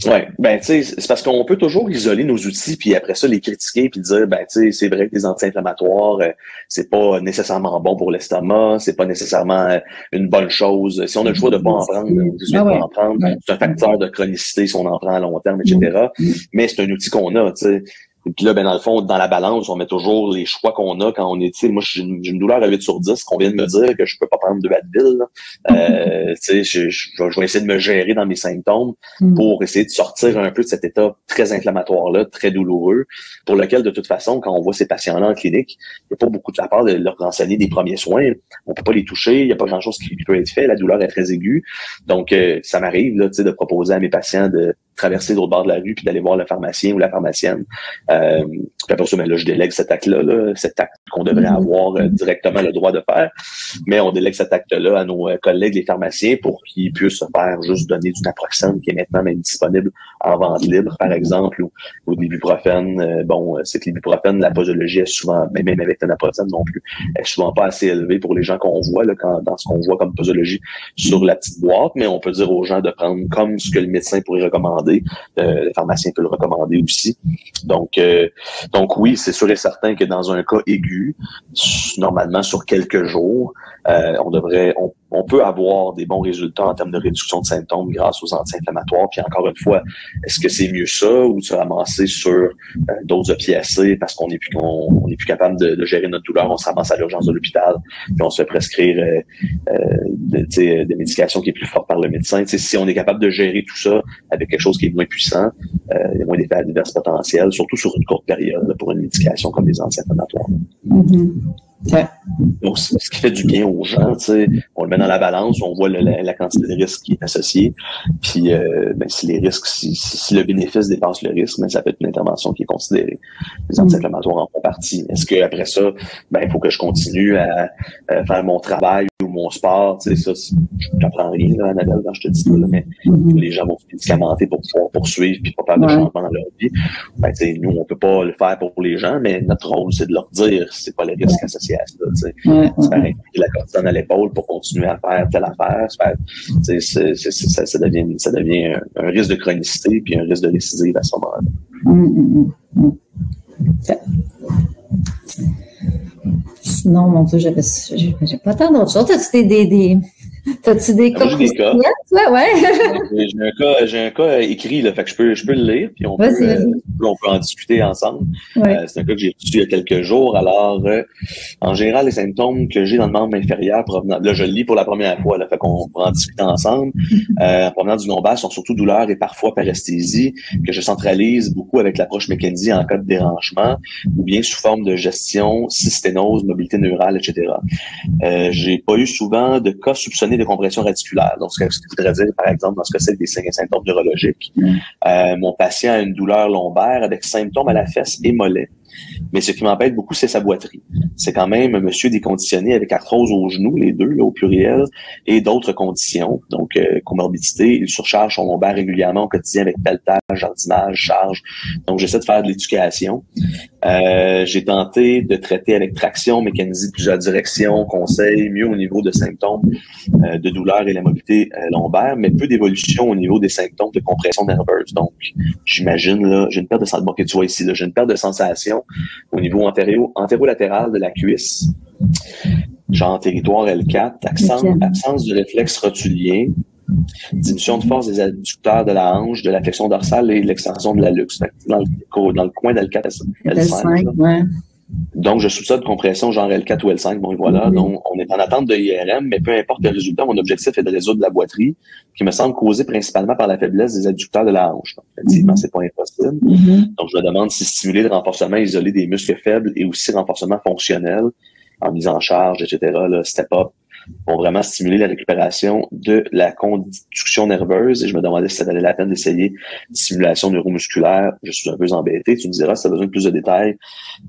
Oui, ben tu sais, c'est parce qu'on peut toujours isoler nos outils puis après ça les critiquer puis dire ben tu sais c'est vrai que les anti-inflammatoires euh, c'est pas nécessairement bon pour l'estomac, c'est pas nécessairement euh, une bonne chose. Si on a le choix de pas en prendre, de ah ouais. pas en prendre, c'est un facteur de chronicité si on en prend à long terme, etc. Mm. Mais c'est un outil qu'on a, tu sais. Et puis là, ben, dans le fond, dans la balance, on met toujours les choix qu'on a quand on est, tu sais, moi, j'ai une, une, douleur à 8 sur 10, qu'on vient de me dire que je peux pas prendre de Advil, euh, tu sais, je, je, je, vais essayer de me gérer dans mes symptômes mm. pour essayer de sortir un peu de cet état très inflammatoire-là, très douloureux, pour lequel, de toute façon, quand on voit ces patients-là en clinique, il n'y a pas beaucoup de la part de leur renseigner des premiers soins. On peut pas les toucher, il n'y a pas grand-chose qui peut être fait, la douleur est très aiguë. Donc, euh, ça m'arrive, là, tu sais, de proposer à mes patients de traverser l'autre bord de la rue puis d'aller voir le pharmacien ou la pharmacienne. Euh, puis après ça, ben là, je délègue cet acte-là, là, cet acte qu'on devrait mm-hmm. avoir euh, directement le droit de faire. Mais on délègue cet acte-là à nos euh, collègues les pharmaciens pour qu'ils puissent se faire juste donner du naproxène qui est maintenant même disponible en vente libre, par exemple, ou, ou de l'ibuprofène. Euh, bon, c'est que l'ibuprofène, la posologie est souvent, même avec le naproxène non plus, est souvent pas assez élevée pour les gens qu'on voit là, quand, dans ce qu'on voit comme posologie sur la petite boîte, mais on peut dire aux gens de prendre comme ce que le médecin pourrait recommander euh, le pharmacien peut le recommander aussi. Donc, euh, donc oui, c'est sûr et certain que dans un cas aigu, normalement sur quelques jours, euh, on devrait, on, peut avoir des bons résultats en termes de réduction de symptômes grâce aux anti-inflammatoires. Puis encore une fois, est-ce que c'est mieux ça ou se ramasser sur euh, d'autres opiacés parce qu'on n'est plus plus capable de, gérer notre douleur, on se ramasse à l'urgence de l'hôpital, puis on se fait prescrire euh, euh de, des médications qui est plus fortes par le médecin. Si on est capable de gérer tout ça avec quelque chose qui est moins puissant, il y a moins d'effets adverses potentiels, surtout sur une courte période pour une médication comme les anti-inflammatoires. Mm-hmm. Donc, ce qui fait du bien aux gens, tu sais, on le met dans la balance, on voit le, la, la, quantité de risque qui est associée, puis euh, ben, si les risques, si, si, le bénéfice dépasse le risque, ben, ça peut être une intervention qui est considérée. Les anti-inflammatoires en font partie. Est-ce que après ça, ben, il faut que je continue à, à, faire mon travail ou mon sport, tu sais, ça, je n'apprends rien, là, Annabelle, quand je te dis ça, là, mais mm-hmm. les gens vont se médicamenter pour pouvoir poursuivre puis pas faire de changement dans leur vie. Ben, tu sais, nous, on peut pas le faire pour les gens, mais notre rôle, c'est de leur dire c'est pas les risques associés à ça, tu sais. Ouais, se faire la cortisone à l'épaule pour continuer à faire telle affaire. Ça, ça, devient, ça devient un, un, risque de chronicité puis un risque de récidive à ce moment-là. Mm, mm, mm. Sinon, mon Dieu, j'avais, pas tant d'autres choses. As-tu des, des, des, T'as-tu des cas? J'ai des cas. Là, ouais. (laughs) j'ai un cas, j'ai un cas écrit, là, fait que je peux, je peux le lire, puis on, peut, euh, on peut en discuter ensemble. Ouais. Euh, c'est un cas que j'ai reçu il y a quelques jours. Alors, euh, en général, les symptômes que j'ai dans le membre inférieur provenant, là, je le lis pour la première fois, là, fait qu'on peut en discuter ensemble. (laughs) euh, provenant du nombril sont surtout douleurs et parfois paresthésie, que je centralise beaucoup avec l'approche McKenzie en cas de dérangement, ou bien sous forme de gestion, systénose, mobilité neurale, etc. J'ai pas eu souvent de cas soupçonnés de compression radiculaire. Donc, ce que je voudrais dire, par exemple, dans ce cas, c'est des symptômes neurologiques. Mm. Euh, mon patient a une douleur lombaire avec symptômes à la fesse et mollet. Mais ce qui m'embête beaucoup, c'est sa boiterie. C'est quand même monsieur déconditionné avec arthrose aux genoux, les deux, là, au pluriel, et d'autres conditions. Donc, euh, comorbidité, il surcharge son lombaire régulièrement au quotidien avec pelletage, jardinage, charge. Donc, j'essaie de faire de l'éducation. Euh, j'ai tenté de traiter avec traction, mécanisée plusieurs directions, conseils, mieux au niveau de symptômes euh, de douleur et la mobilité euh, lombaire, mais peu d'évolution au niveau des symptômes de compression nerveuse. Donc, j'imagine, là, j'ai une perte de sensation, que tu vois ici, j'ai une perte de sensation au niveau antéro, antérolatéral de la cuisse, genre territoire L4, absence, absence de réflexe rotulien, diminution de force des adducteurs de la hanche, de la flexion dorsale et de l'extension de la luxe, dans le, dans le coin d'L4, L5. Donc, je soupçonne compression genre L4 ou L5. Bon, et voilà. Donc, on est en attente de IRM, mais peu importe le résultat, mon objectif est de résoudre la boiterie, qui me semble causée principalement par la faiblesse des adducteurs de la hanche. Donc, effectivement, mm-hmm. c'est pas impossible. Mm-hmm. Donc, je me demande si stimuler le renforcement isolé des muscles faibles et aussi renforcement fonctionnel en mise en charge, etc., là, step up, vont vraiment stimuler la récupération de la conduction nerveuse. Et je me demandais si ça valait la peine d'essayer une stimulation neuromusculaire. Je suis un peu embêté. Tu me diras si tu as besoin de plus de détails.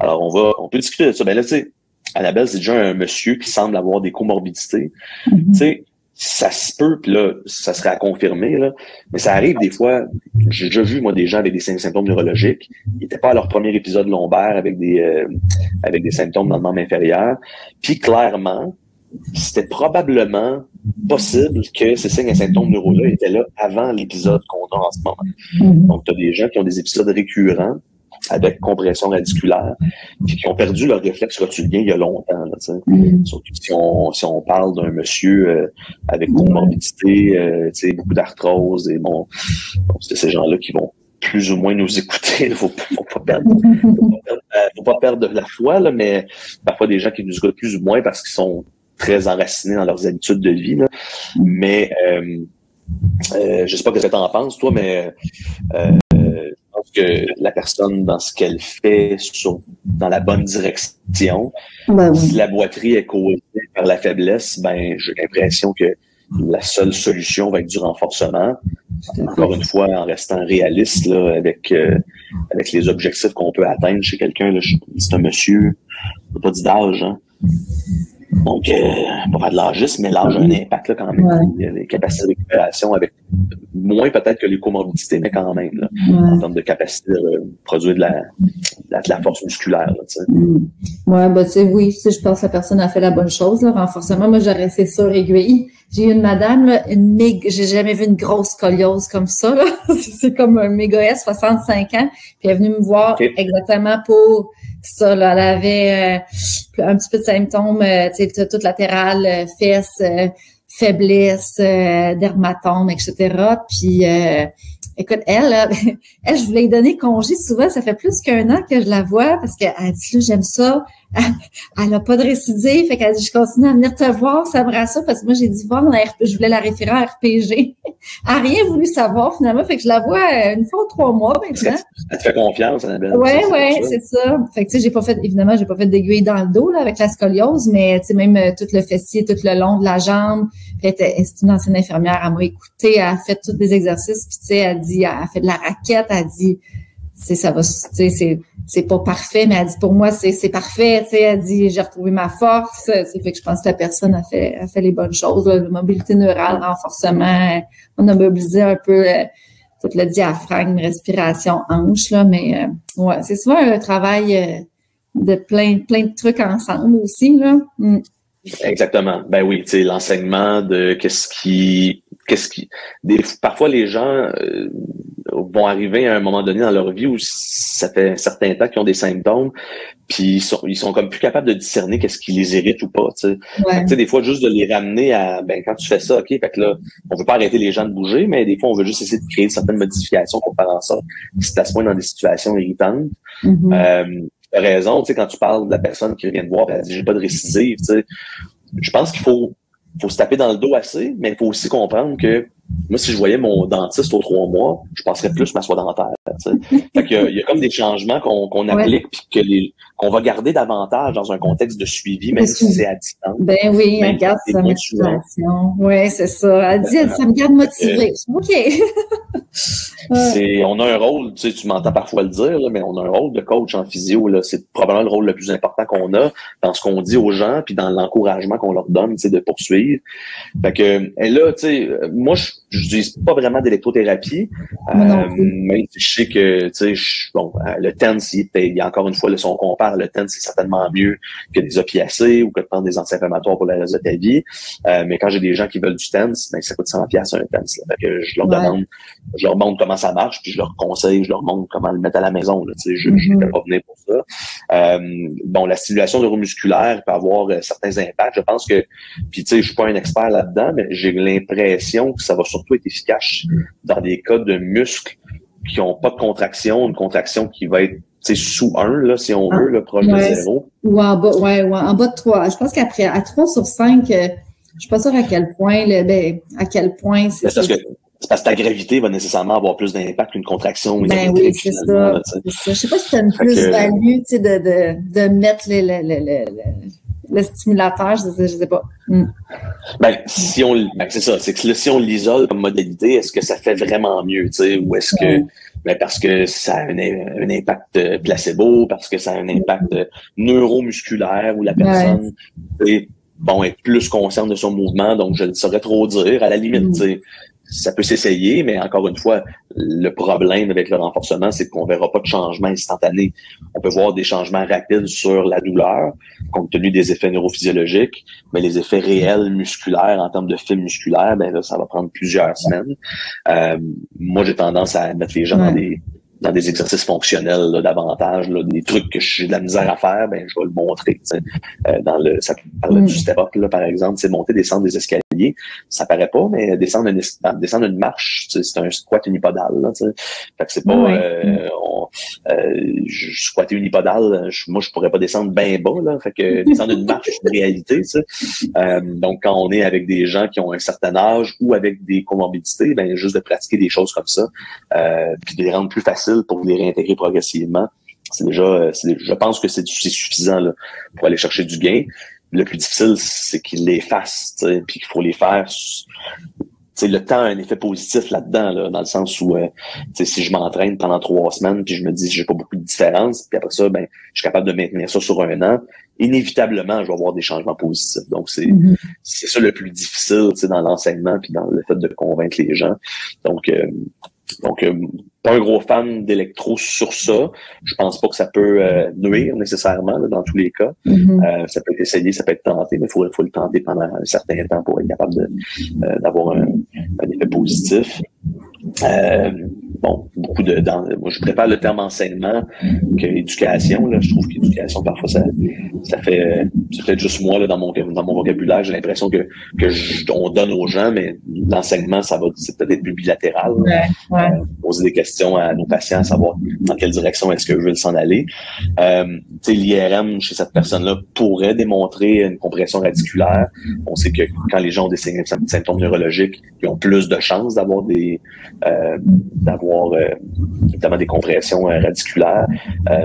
Alors, on va, on peut discuter de ça. Ben là, tu sais, Annabelle, c'est déjà un monsieur qui semble avoir des comorbidités. Mm-hmm. Tu sais, ça se peut, puis là, ça serait à confirmer, là, mais ça arrive des fois, j'ai déjà vu, moi, des gens avec des symptômes neurologiques, ils n'étaient pas à leur premier épisode lombaire avec des euh, avec des symptômes dans le membre inférieur, puis clairement, c'était probablement possible que ces signes et symptômes neuro-là étaient là avant l'épisode qu'on a en ce moment. Mm-hmm. Donc, tu as des gens qui ont des épisodes récurrents avec compression radiculaire, puis qui ont perdu leur réflexe rotulien il y a longtemps. Là. Surtout si on, si on parle d'un monsieur euh, avec comorbidité, euh, beaucoup d'arthrose, et bon, c'est ces gens-là qui vont plus ou moins nous écouter. Il ne faut, pas perdre, faut pas perdre, de la foi, là, mais parfois des gens qui nous écoutent plus ou moins parce qu'ils sont très enracinés dans leurs habitudes de vie. Là. Mais euh, euh, je sais pas ce que tu en penses, toi, mais euh, je pense que la personne, dans ce qu'elle fait, sur, dans la bonne direction, ben si la boiterie est causée par la faiblesse, ben j'ai l'impression que la seule solution va être du renforcement. Encore une fois, en restant réaliste là, avec euh, avec les objectifs qu'on peut atteindre chez quelqu'un. C'est un monsieur, pas dit d'âge, hein, donc, euh, pas de l'âgisme, mais l'âge a un impact là, quand même. Des capacités de récupération avec moins peut-être que les comorbidités, mais quand même, là, en termes de capacité de produire de la, de la, force musculaire. Là, mm. Ouais, bah, tu sais, oui, si je pense que la personne a fait la bonne chose, là, renforcement. Moi, j'aurais resté sur aiguille. J'ai eu une madame, là, une méga, j'ai jamais vu une grosse scoliose comme ça, là. (laughs) C'est comme un méga S, 65 ans. Puis elle est venue me voir exactement pour ça, là, elle avait euh, un petit peu de symptômes, euh, tu sais, toute latérale, euh, fesses, faiblesse, dermatome, etc. Puis, écoute, elle, (laughs) elle, je voulais lui donner congé souvent. Ça fait plus qu'un an que je la vois parce qu'elle dit, là, j'aime ça. (laughs) elle n'a pas de récidive. Fait qu'elle dit, je continue à venir te voir, ça me rassure parce que moi, j'ai dit voir je voulais la référer à RPG. (laughs) elle n'a rien voulu savoir finalement. Fait que je la vois euh, une fois ou trois mois maintenant. (laughs) Elle te fait confiance, Annabelle. Oui, oui, c'est ça. Fait que tu sais, j'ai pas fait, évidemment, j'ai pas fait d'aiguille dans le dos, là, avec la scoliose, mais tu sais, même euh, tout le fessier, tout le long de la jambe. C'est une ancienne infirmière, elle m'a écouté, elle a fait tous les exercices, puis tu sais, elle dit, elle a fait de la raquette, elle dit, c'est ça va c'est c'est pas parfait mais elle dit pour moi c'est parfait tu sais elle dit j'ai retrouvé ma force c'est fait que je pense que la personne a fait a fait les bonnes choses la mobilité neurale renforcement on a mobilisé un peu euh, tout le diaphragme respiration hanche là mais euh, ouais c'est souvent un travail euh, de plein plein de trucs ensemble aussi là mm. Exactement. Ben oui, tu sais, l'enseignement de qu'est-ce qui, qu'est-ce qui, des, parfois les gens vont arriver à un moment donné dans leur vie où ça fait un certain temps qu'ils ont des symptômes, puis ils sont, ils sont comme plus capables de discerner qu'est-ce qui les irrite ou pas. Tu sais, des fois juste de les ramener à, ben quand tu fais ça, ok, fait que là, on veut pas arrêter les gens de bouger, mais des fois on veut juste essayer de créer certaines modifications pour faire en sorte qu'ils se placent moins dans des situations irritantes. Mm-hmm. euh, as raison, tu sais, quand tu parles de la personne qui vient de voir, elle dit j'ai pas de récidive, tu sais, je pense qu'il faut, faut se taper dans le dos assez, mais il faut aussi comprendre que moi, si je voyais mon dentiste aux trois mois, je passerais plus ma soie dentaire. (laughs) Fait qu'il y, a, il y a comme des changements qu'on qu'on applique puis que les, qu'on va garder davantage dans un contexte de suivi, même si c'est à distance. Ben oui, elle garde sa motivation. Oui, c'est ça. Elle dit, ça me garde motivée. OK. (laughs) on a un rôle, tu sais, tu m'entends parfois le dire, mais on a un rôle de coach en physio. C'est probablement le rôle le plus important qu'on a dans ce qu'on dit aux gens, puis dans l'encouragement qu'on leur donne, tu de poursuivre. Fait que, là, tu sais, moi, je n'utilise pas vraiment d'électrothérapie, euh, mais je sais que, tu sais, bon, euh, le TENS, il, il y a encore une fois, le son compare, le TENS, c'est certainement mieux que des opiacés ou que de prendre des anti-inflammatoires pour le reste de ta vie. Euh, mais quand j'ai des gens qui veulent du TENS, ben, ça coûte 100 pièces un TENS. Fait que je leur demande, je leur montre comment ça marche, puis je leur conseille, je leur montre comment le mettre à la maison. Là, tu sais, je ne mm-hmm. vais pas venir pour ça. Euh, bon, la stimulation neuromusculaire peut avoir euh, certains impacts. Je pense que, puis tu sais, je suis pas un expert là-dedans, mais j'ai l'impression que ça va surtout être efficace dans des cas de muscles qui ont pas de contraction, une contraction qui va être sous 1, là, si on veut, le proche de 0. Ou en bas, ouais, ouais, en bas de 3. Je pense qu'après, à 3 sur 5, euh, je suis pas sûre à quel point, le, ben, à quel point c'est. Parce que, parce que ta gravité va nécessairement avoir plus d'impact qu'une contraction. Ben oui, c'est ça, ça. Je sais pas si tu as une plus-value, tu sais, de, de, de mettre le, le, le, le stimulateur, je sais, je sais pas. Hmm. Ben, si on, ben, c'est ça, c'est que si on l'isole comme modalité, est-ce que ça fait vraiment mieux, tu sais, ou est-ce que, ben, parce que ça a un, un, impact placebo, parce que ça a un impact neuromusculaire, où la personne est, bon, est plus consciente de son mouvement, donc je ne saurais trop dire, à la limite, hmm. tu sais, ça peut s'essayer, mais encore une fois, le problème avec le renforcement, c'est qu'on verra pas de changement instantané. On peut voir des changements rapides sur la douleur, compte tenu des effets neurophysiologiques, mais les effets réels musculaires en termes de film musculaire, ben là, ça va prendre plusieurs semaines. Euh, moi, j'ai tendance à mettre les gens dans des dans des exercices fonctionnels davantage, là, des trucs que j'ai de la misère à faire, ben je vais le montrer. Euh, dans le, ça parle du step up, là, par exemple, c'est monter, descendre des escaliers. Ça paraît pas, mais descendre une, descendre une marche, c'est un squat unipodal. Là, fait que c'est pas euh, on, euh, squatter unipodal, moi je pourrais pas descendre bien bas, là. Fait que descendre une marche, c'est une réalité. Euh, donc quand on est avec des gens qui ont un certain âge ou avec des comorbidités, ben juste de pratiquer des choses comme ça, euh, puis de les rendre plus faciles pour les réintégrer progressivement. C'est déjà, je pense que c'est suffisant pour aller chercher du gain. Le plus difficile, c'est qu'ils les fassent, puis qu'il faut les faire le temps a un effet positif là-dedans, dans le sens où euh, si je m'entraîne pendant trois semaines, puis je me dis que j'ai pas beaucoup de différence, puis après ça, ben, je suis capable de maintenir ça sur un an, inévitablement, je vais avoir des changements positifs. Donc, c'est mm-hmm. c'est ça le plus difficile dans l'enseignement, puis dans le fait de convaincre les gens. Donc, euh, donc, euh, pas un gros fan d'électro sur ça. Je pense pas que ça peut euh, nuire nécessairement dans tous les cas. Mm-hmm. euh, ça peut être essayé, ça peut être tenté, mais il faut, faut, le tenter pendant un certain temps pour être capable euh, d'avoir un, un, effet positif. Euh, bon, beaucoup de dans, moi je prépare le terme enseignement que éducation. Là, je trouve qu'éducation, parfois, ça, ça fait ça fait juste moi là, dans mon dans mon vocabulaire. J'ai l'impression que, que je, on donne aux gens, mais l'enseignement, ça va c'est peut-être plus bilatéral. Ouais, euh, poser des questions à nos patients, savoir dans quelle direction est-ce que je veux s'en aller. Euh, L'IRM chez cette personne-là pourrait démontrer une compression radiculaire. On sait que quand les gens ont des symptômes neurologiques, ils ont plus de chances d'avoir des euh, d'avoir euh, notamment des compressions euh, radiculaires,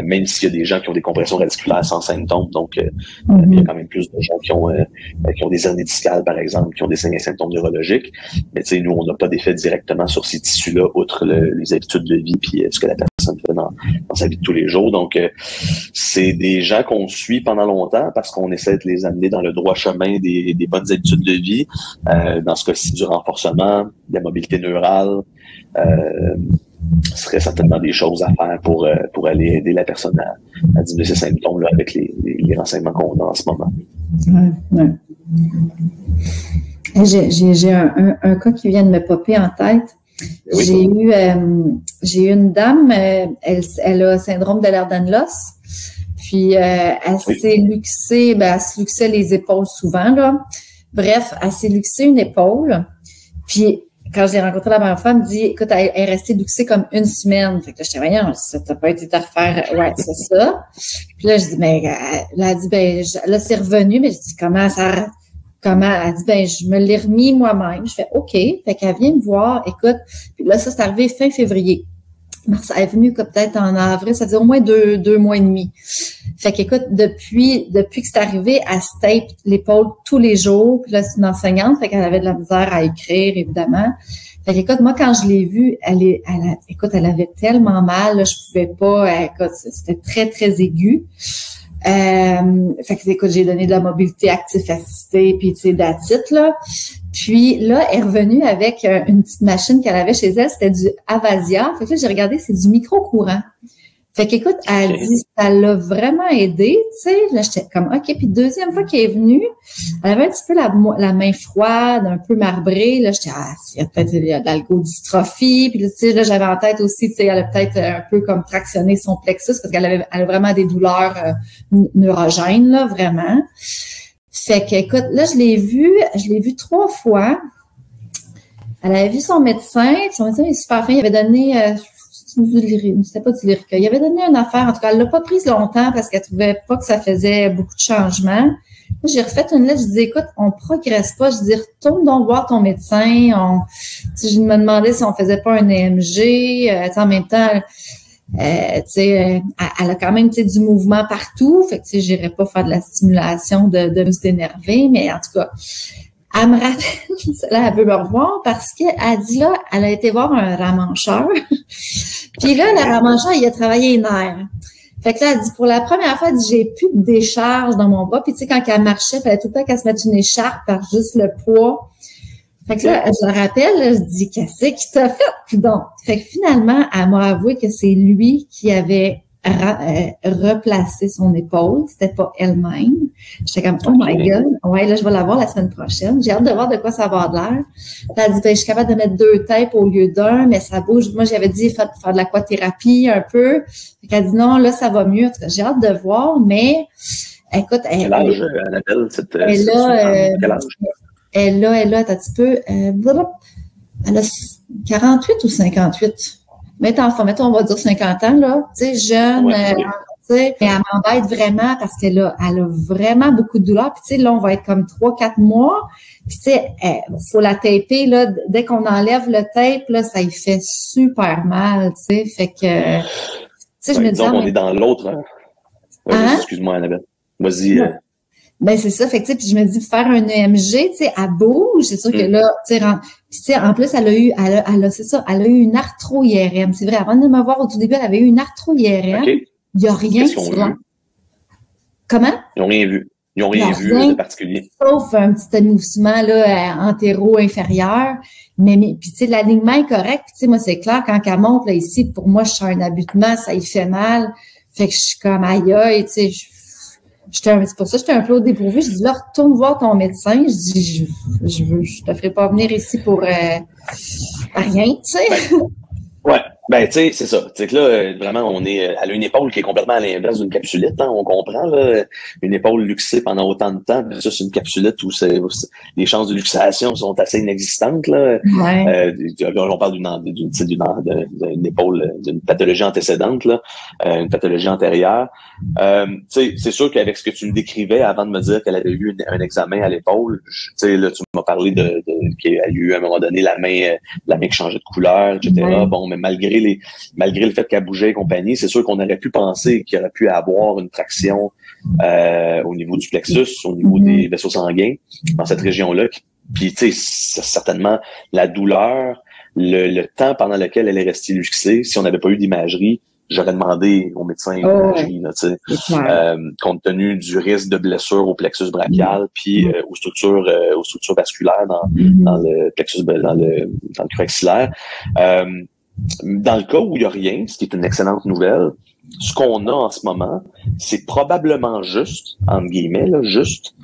même s'il y a des gens qui ont des compressions radiculaires sans symptômes. Donc, il y a quand même plus de gens qui ont qui ont des hernies discales, par exemple, qui ont des symptômes neurologiques. Mais nous, on n'a pas d'effet directement sur ces tissus-là, outre les habitudes de vie puis ce que la personne fait dans, sa vie de tous les jours. Donc, c'est des gens qu'on suit pendant longtemps parce qu'on essaie de les amener dans le droit chemin des, des bonnes habitudes de vie. dans ce cas-ci, du renforcement, de la mobilité neurale, euh, serait certainement des choses à faire pour, euh, pour aller aider la personne à, à diminuer ses symptômes là, avec les, les, renseignements qu'on a en ce moment. Ouais, ouais. J'ai un, un, cas qui vient de me popper en tête. j'ai eu euh, j'ai eu une dame, elle, elle a syndrome de l'Erdanlos. Puis elle s'est luxée, ben, elle se luxait les épaules souvent, là. Bref, elle s'est luxée une épaule. Puis quand je l'ai rencontrée la première fois, elle me dit, écoute, elle est restée luxée comme une semaine. Fait que là, j'étais, voyons, ça t'a pas été à refaire. Ouais, c'est ça. Puis là, je dis, mais, là, elle dit, ben, là, c'est revenu, mais je dis, comment ça, comment, elle dit, ben, je me l'ai remis moi-même. Je fais, OK. Fait qu'elle vient me voir, écoute, puis là, ça, c'est arrivé fin février. Mars, elle est venue peut-être en avril, ça faisait au moins deux, deux mois et demi. Fait qu'écoute, depuis, depuis que c'est arrivé, elle se tape l'épaule tous les jours. Puis là, c'est une enseignante, fait qu'elle avait de la misère à écrire, évidemment. Fait qu'écoute, moi, quand je l'ai vue, elle est, elle écoute, elle avait tellement mal, là, je pouvais pas, écoute, c'était très, très aigu. Euh, fait que, écoute, j'ai donné de la mobilité active assistée, puis tu sais, d'attitude, là. Puis là, elle est revenue avec euh, une petite machine qu'elle avait chez elle, c'était du Avasia. Fait que là, j'ai regardé, c'est du micro-courant. Fait qu'écoute, elle dit, ça l'a vraiment aidé, tu sais. Là, j'étais comme, OK. Puis deuxième fois qu'elle est venue, elle avait un petit peu la, la main froide, un peu marbrée. Là, j'étais, ah, il y a peut-être de l'algodystrophie. Puis tu sais, là, j'avais en tête aussi, tu sais, elle a peut-être un peu comme tractionné son plexus parce qu'elle avait elle a vraiment des douleurs euh, neurogènes, là, vraiment. Fait qu'écoute, là, je l'ai vue, je l'ai vue trois fois. Elle avait vu son médecin, son médecin est super fin, il avait donné, euh, c'était pas du lyrica. Il avait donné une affaire, en tout cas, elle l'a pas prise longtemps parce qu'elle trouvait pas que ça faisait beaucoup de changements. J'ai refait une lettre, je dis écoute, on progresse pas. Je dis retourne donc voir ton médecin. On, je me demandais si on faisait pas un EMG. Euh, en même temps, euh, euh, elle a quand même du mouvement partout. Fait que j'irais pas faire de la stimulation de, de muscles énervés, mais en tout cas, elle me rappelle, (laughs) là, elle veut me revoir parce qu'elle dit là, elle a été voir un ramancheur. Puis là, le ramancheur, il a travaillé une heure. Fait que là, elle dit, pour la première fois, elle dit, j'ai plus de décharge dans mon bas. Puis tu sais, quand elle marchait, il fallait tout le temps qu'elle se mette une écharpe par juste le poids. Fait que là, je le rappelle, je dis, qu'est-ce qui t'a fait? Donc, fait que finalement, elle m'a avoué que c'est lui qui avait euh, replacé son épaule. C'était pas elle-même. J'étais comme, oh my God. Ouais, là, je vais la voir la semaine prochaine. J'ai hâte de voir de quoi ça va avoir l'air. Elle a dit, ben, je suis capable de mettre deux tapes au lieu d'un, mais ça bouge. Moi, j'avais dit, faire, faire de l'aquathérapie un peu. Fait a dit, non, là, ça va mieux. J'ai hâte de voir, mais, écoute, elle, quel âge, Annabelle, cette, elle, a, euh, quel âge? Elle a, elle a, un petit peu, euh, elle a 48 ou 58? Mais enfin, mettons, on va dire 50 ans, là, tu sais, jeune, euh, tu sais, mais elle m'embête vraiment parce qu'elle a, elle a vraiment beaucoup de douleur. Puis, tu sais, là, on va être comme 3-4 mois. Puis, tu sais, il faut la taper, là. Dès qu'on enlève le tape, là, ça y fait super mal, tu sais. Fait que, tu sais, je me dis... on est dans l'autre. Hein? hein? Excuse-moi, Annabelle. Vas-y. Euh, ben c'est ça, fait que puis je me dis faire un EMG, tu sais, à bouge, c'est sûr que mm. là, tu sais, tu sais, en plus elle a eu, elle a, elle a c'est ça, elle a eu une arthro-IRM, c'est vrai. Avant de me voir au tout début, elle avait eu une arthro-IRM. Il n'y a rien qui se Comment? Ils n'ont rien vu. Ils n'ont rien, vu de particulier. Sauf un petit émoussement là antéro-inférieur. Mais, mais puis tu sais, l'alignement est correct. Puis tu sais, moi c'est clair quand elle monte là ici, pour moi je suis un abutement, ça y fait mal. Fait que je suis comme aïe aïe, tu sais, c'est pour ça que j'étais un peu au dépourvu. Je dis là, retourne voir ton médecin. Je dis, je, je, je te ferai pas venir ici pour euh, rien, tu sais. Ouais. (laughs) Ben, tu sais, c'est ça. Tu sais que là, euh, vraiment, on est, elle a une épaule qui est complètement à l'inverse d'une capsulite, hein, on comprend, là. Une épaule luxée pendant autant de temps, ça, c'est une capsulite où, les chances de luxation sont assez inexistantes, là. Ouais. Euh, on parle d'une, d'une, d'une, épaule, d'une pathologie antécédente, là, euh, une pathologie antérieure. Euh, tu sais, c'est sûr qu'avec ce que tu me décrivais avant de me dire qu'elle avait eu un examen à l'épaule, tu sais, là, tu m'as parlé de, de qu'il y a eu à un moment donné la main, la main qui changeait de couleur, etc. Bon, mais malgré malgré le fait qu'elle bougeait et compagnie, c'est sûr qu'on aurait pu penser qu'il aurait pu avoir une traction euh, au niveau du plexus, au niveau mm-hmm. des vaisseaux sanguins dans cette région-là. Puis, tu sais, certainement la douleur, le, temps pendant lequel elle est restée luxée, si on n'avait pas eu d'imagerie, j'aurais demandé au médecin oh, euh, compte tenu du risque de blessure au plexus brachial, mm-hmm. puis euh, aux structures aux structures vasculaires dans, mm-hmm. dans le plexus dans le dans le. Dans le cas où il n'y a rien, ce qui est une excellente nouvelle, ce qu'on a en ce moment, c'est probablement juste, entre guillemets, là, juste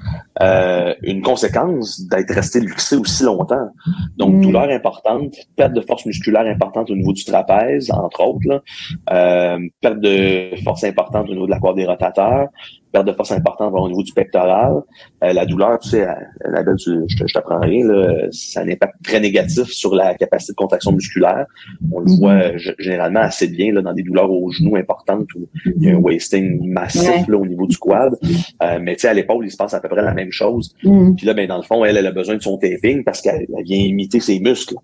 euh, une conséquence d'être resté luxé aussi longtemps. Donc, mm. douleur importante, perte de force musculaire importante au niveau du trapèze, entre autres, là, euh, perte de force importante au niveau de la corde des rotateurs, perte de force importante au niveau du pectoral. Euh, la douleur, tu sais, la belle, je, je t'apprends rien, là, ça a un impact très négatif sur la capacité de contraction musculaire. On le voit généralement assez bien là, dans des douleurs aux genoux importantes où il y a un wasting massif là, au niveau du quad. Euh, mais tu sais, à l'épaule, il se passe à peu près la même chose. Puis là, ben, dans le fond, elle, elle a besoin de son taping parce qu'elle vient imiter ses muscles.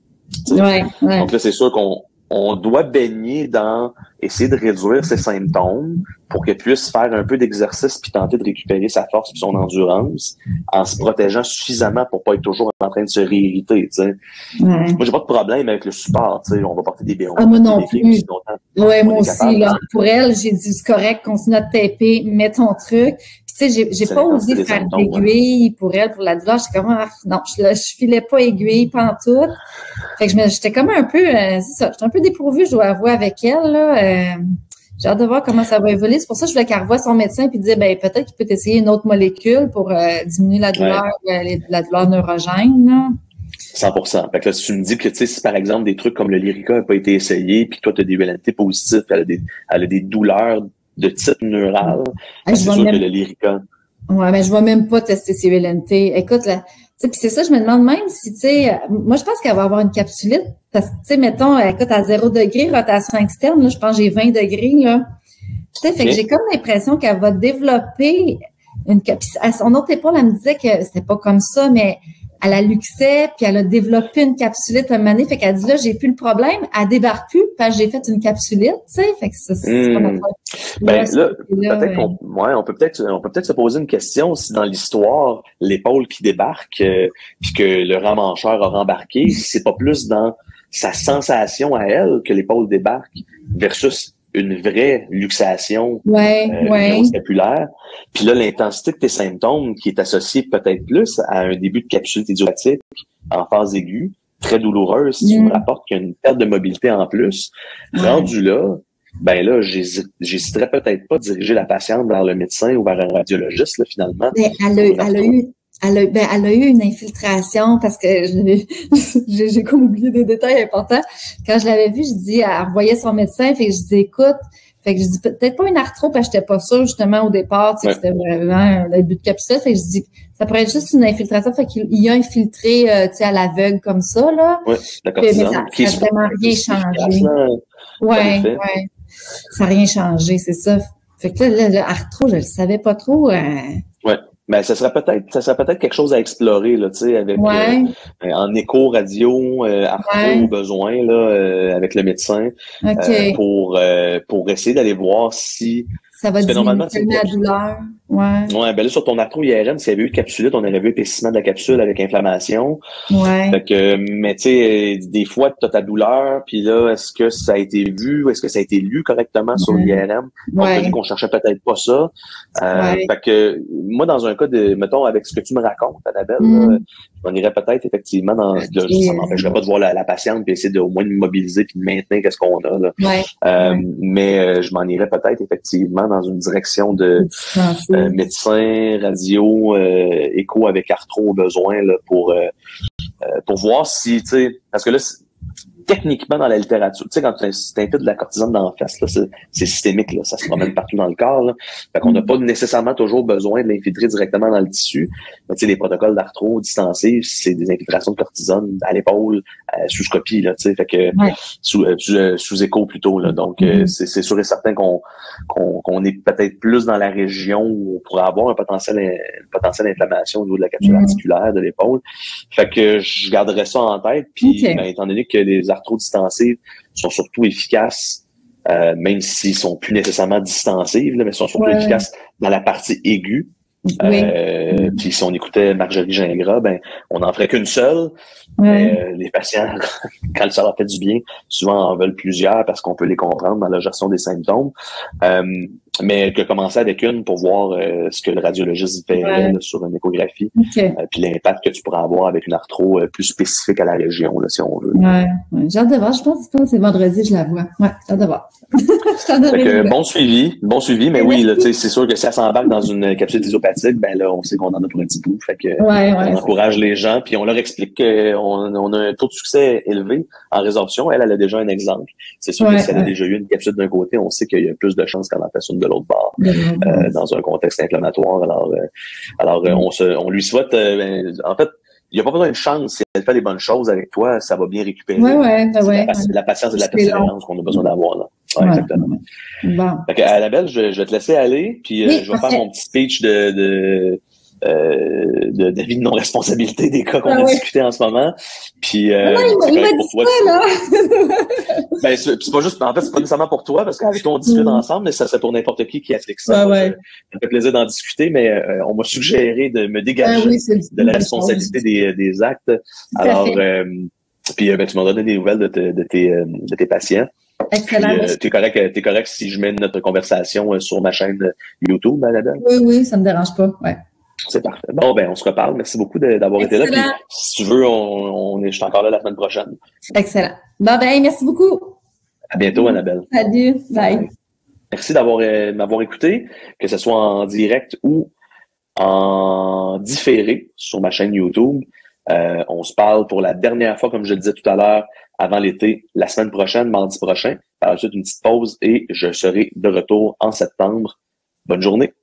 Ouais, Donc là, c'est sûr qu'on on doit baigner dans essayer de réduire ses symptômes pour qu'elle puisse faire un peu d'exercice puis tenter de récupérer sa force et son endurance en se protégeant suffisamment pour pas être toujours en train de se réirriter. Ouais. Moi, j'ai pas de problème avec le support. sais, On va porter des béons. Ah, moi non plus. Ouais, moi aussi. Là, pour elle, j'ai dit c'est correct, continue à te taper, mets ton truc. Tu sais, j'ai, j'ai pas osé faire d'aiguille pour elle, pour la douleur. J'étais comme, ah, non, je, je filais pas aiguille pantoute. Fait que je j'étais comme un peu, euh, c'est ça, j'étais un peu dépourvue, je dois avouer, avec elle, là. Euh, j'ai hâte de voir comment ça va évoluer. C'est pour ça que je voulais qu'elle revoie son médecin puis dire, ben, peut-être qu'il peut essayer une autre molécule pour euh, diminuer la douleur, la douleur neurogène, là. 100 Fait que là, si tu me dis que, tu sais, si par exemple des trucs comme le Lyrica n'a pas été essayé, puis toi, tu as des VLNT positifs, elle a des, elle a des douleurs de type neural. c'est sûr que le Lyrica. Ouais, mais je vais même pas tester ces VLNT. Écoute, là, puis c'est ça, je me demande même si, tu sais, moi, je pense qu'elle va avoir une capsulite. Parce que, tu sais, mettons, écoute, à 0 degré, rotation externe, là, je pense que j'ai 20 degrés, là. Tu sais, fait que j'ai comme l'impression qu'elle va développer une capsulite. À son autre épaule, elle me disait que c'était pas comme ça, mais elle a luxé, puis elle a développé une capsulite un moment fait qu'elle dit là, j'ai plus le problème, elle débarque plus, parce que j'ai fait une capsulite, tu sais, fait que ça, c'est hmm. Ben là, peut-être qu'on, ouais, on peut peut-être, on peut peut-être se poser une question si dans l'histoire, l'épaule qui débarque, euh, puis que le ramancheur a rembarqué, c'est pas plus dans sa sensation à elle que l'épaule débarque versus une vraie luxation ouais, euh, scapulaire. Puis là, l'intensité de tes symptômes qui est associée peut-être plus à un début de capsule idiotique en phase aiguë, très douloureuse, si tu me mm. rapportes qu'il y a une perte de mobilité en plus, rendu là, ben là, j'hésiterais peut-être pas à diriger la patiente vers le médecin ou vers un radiologiste, là, finalement. Mais elle a, elle a eu elle a, ben, elle a eu une infiltration parce que (laughs) j'ai comme oublié des détails importants. Quand je l'avais vue, je dis, elle revoyait son médecin, fait que je dis, écoute, fait que je dis peut-être pas une arthro parce que j'étais pas sûre justement au départ, tu sais, c'était vraiment un début de capsule. Fait que je dis ça pourrait être juste une infiltration, fait qu'il y a infiltré, euh, tu sais, à l'aveugle comme ça, là. Oui, d'accord. Mais ça n'a vraiment rien changé. Ouais, ouais. Ça n'a rien changé, c'est ça. Fait que là, l'arthro, je le savais pas trop. Euh, ouais. Ben, ça serait peut-être, ça serait peut-être quelque chose à explorer, là, tu sais, avec euh, en écho radio, euh, au besoin, là, euh, avec le médecin, euh, pour pour essayer d'aller voir si ça va diminuer la douleur. Ouais. Ouais, ben là, sur ton artro IRM, s'il y avait eu capsulite, on aurait vu épaississement de la capsule avec inflammation. Ouais. Fait que, mais tu sais, des fois, tu as ta douleur, puis là, est-ce que ça a été vu, est-ce que ça a été lu correctement sur l'IRM? Ouais. qu'on cherchait peut-être pas ça. Euh, Fait que, moi, dans un cas de, mettons, avec ce que tu me racontes, Annabelle, mm. On irait peut-être effectivement dans, ça m'empêcherait pas de voir la, patiente puis essayer de au moins de mobiliser puis de maintenir qu'est-ce qu'on a, là. Ouais. Euh, mais euh, je m'en irais peut-être effectivement dans une direction de, euh, médecin, radio, euh, écho avec arthro au besoin là, pour euh, pour voir si, tu sais, parce que là, techniquement dans la littérature, tu sais, quand tu infiltres de la cortisone dans la face, là, c'est systémique, là, ça se promène partout dans le corps. Là. Fait qu'on n'a pas nécessairement toujours besoin de l'infiltrer directement dans le tissu. tu sais, les protocoles d'arthro distancés, c'est des infiltrations de cortisone à l'épaule, euh, sous scopie, là, tu sais, fait que sous, euh, euh, sous, écho plutôt. Là. Donc, mm-hmm. c'est sûr et certain qu'on qu'on est peut-être plus dans la région où on pourrait avoir un potentiel, une potentielle inflammation au niveau de la capsule mm-hmm. articulaire de l'épaule. Fait que je garderais ça en tête. Puis, ben, étant donné que les trop distancés sont surtout efficaces, euh, même s'ils sont plus nécessairement distancés, mais sont surtout efficaces dans la partie aiguë. Euh, puis si on écoutait Marjorie Gingras, ben on n'en ferait qu'une seule. Euh, les patients, (laughs) quand ça leur fait du bien, souvent en veulent plusieurs parce qu'on peut les comprendre dans la gestion des symptômes. Mais que commencer avec une pour voir euh, ce que le radiologiste fait sur une échographie, euh, puis l'impact que tu pourras avoir avec une arthro euh, plus spécifique à la région, là, si on veut. Ouais, ouais. j'ai hâte de voir. Je pense que c'est vendredi, je la vois. Ouais, j'ai hâte de voir. (laughs) que, bon suivi, bon suivi, mais oui, c'est sûr que si elle s'embarque dans une capsule isopathique, ben là, on sait qu'on en a pour un petit bout. Fait que on encourage les gens, puis on leur explique qu'on on a un taux de succès élevé en résorption. Elle, elle a déjà un exemple. C'est sûr que si elle a déjà eu une capsule d'un côté, on sait qu'il y a plus de chances qu'elle en fasse une de l'autre bord, dans un contexte inflammatoire. Alors, alors on, se, on lui souhaite, ben, en fait, il n'y a pas besoin de chance. Si elle fait les bonnes choses avec toi, ça va bien récupérer. Ouais, ouais, ben ouais, la, patience et la persévérance qu'on a besoin d'avoir. Là. Ouais, exactement. Bon. Fait Annabelle, je, je, vais te laisser aller, puis je vais faire mon petit speech de, de euh, de d'avis de non-responsabilité des cas qu'on ah a discuté en ce moment. Puis, euh, non, il m'a dit toi, ça, là. (laughs) ben, c'est pas juste, en fait, c'est pas nécessairement pour toi, parce qu'avec on discute mm. ensemble, mais ça c'est pour n'importe qui qui applique ça. Ah, ouais. Ça fait plaisir d'en discuter, mais euh, on m'a suggéré de me dégager ah, oui, de la responsabilité des, des actes. Alors, euh, puis euh, ben, tu m'as donné des nouvelles de, te, de, tes, de tes patients. Excellent. Euh, t'es correct, es correct si je mène notre conversation sur ma chaîne YouTube, Annabelle? Oui, oui, ça me dérange pas. Ouais. C'est parfait. Bon, ben, on se reparle. Merci beaucoup d'avoir été là. Puis, si tu veux, on, est, je suis encore là la semaine prochaine. Excellent. Bon, ben, merci beaucoup. À bientôt, Annabelle. Salut. Bye. Merci d'avoir euh, m'avoir écouté, que ce soit en direct ou en différé sur ma chaîne YouTube. Euh, on se parle pour la dernière fois, comme je le disais tout à l'heure, avant l'été, la semaine prochaine, mardi prochain. Par la suite, une petite pause et je serai de retour en septembre. Bonne journée.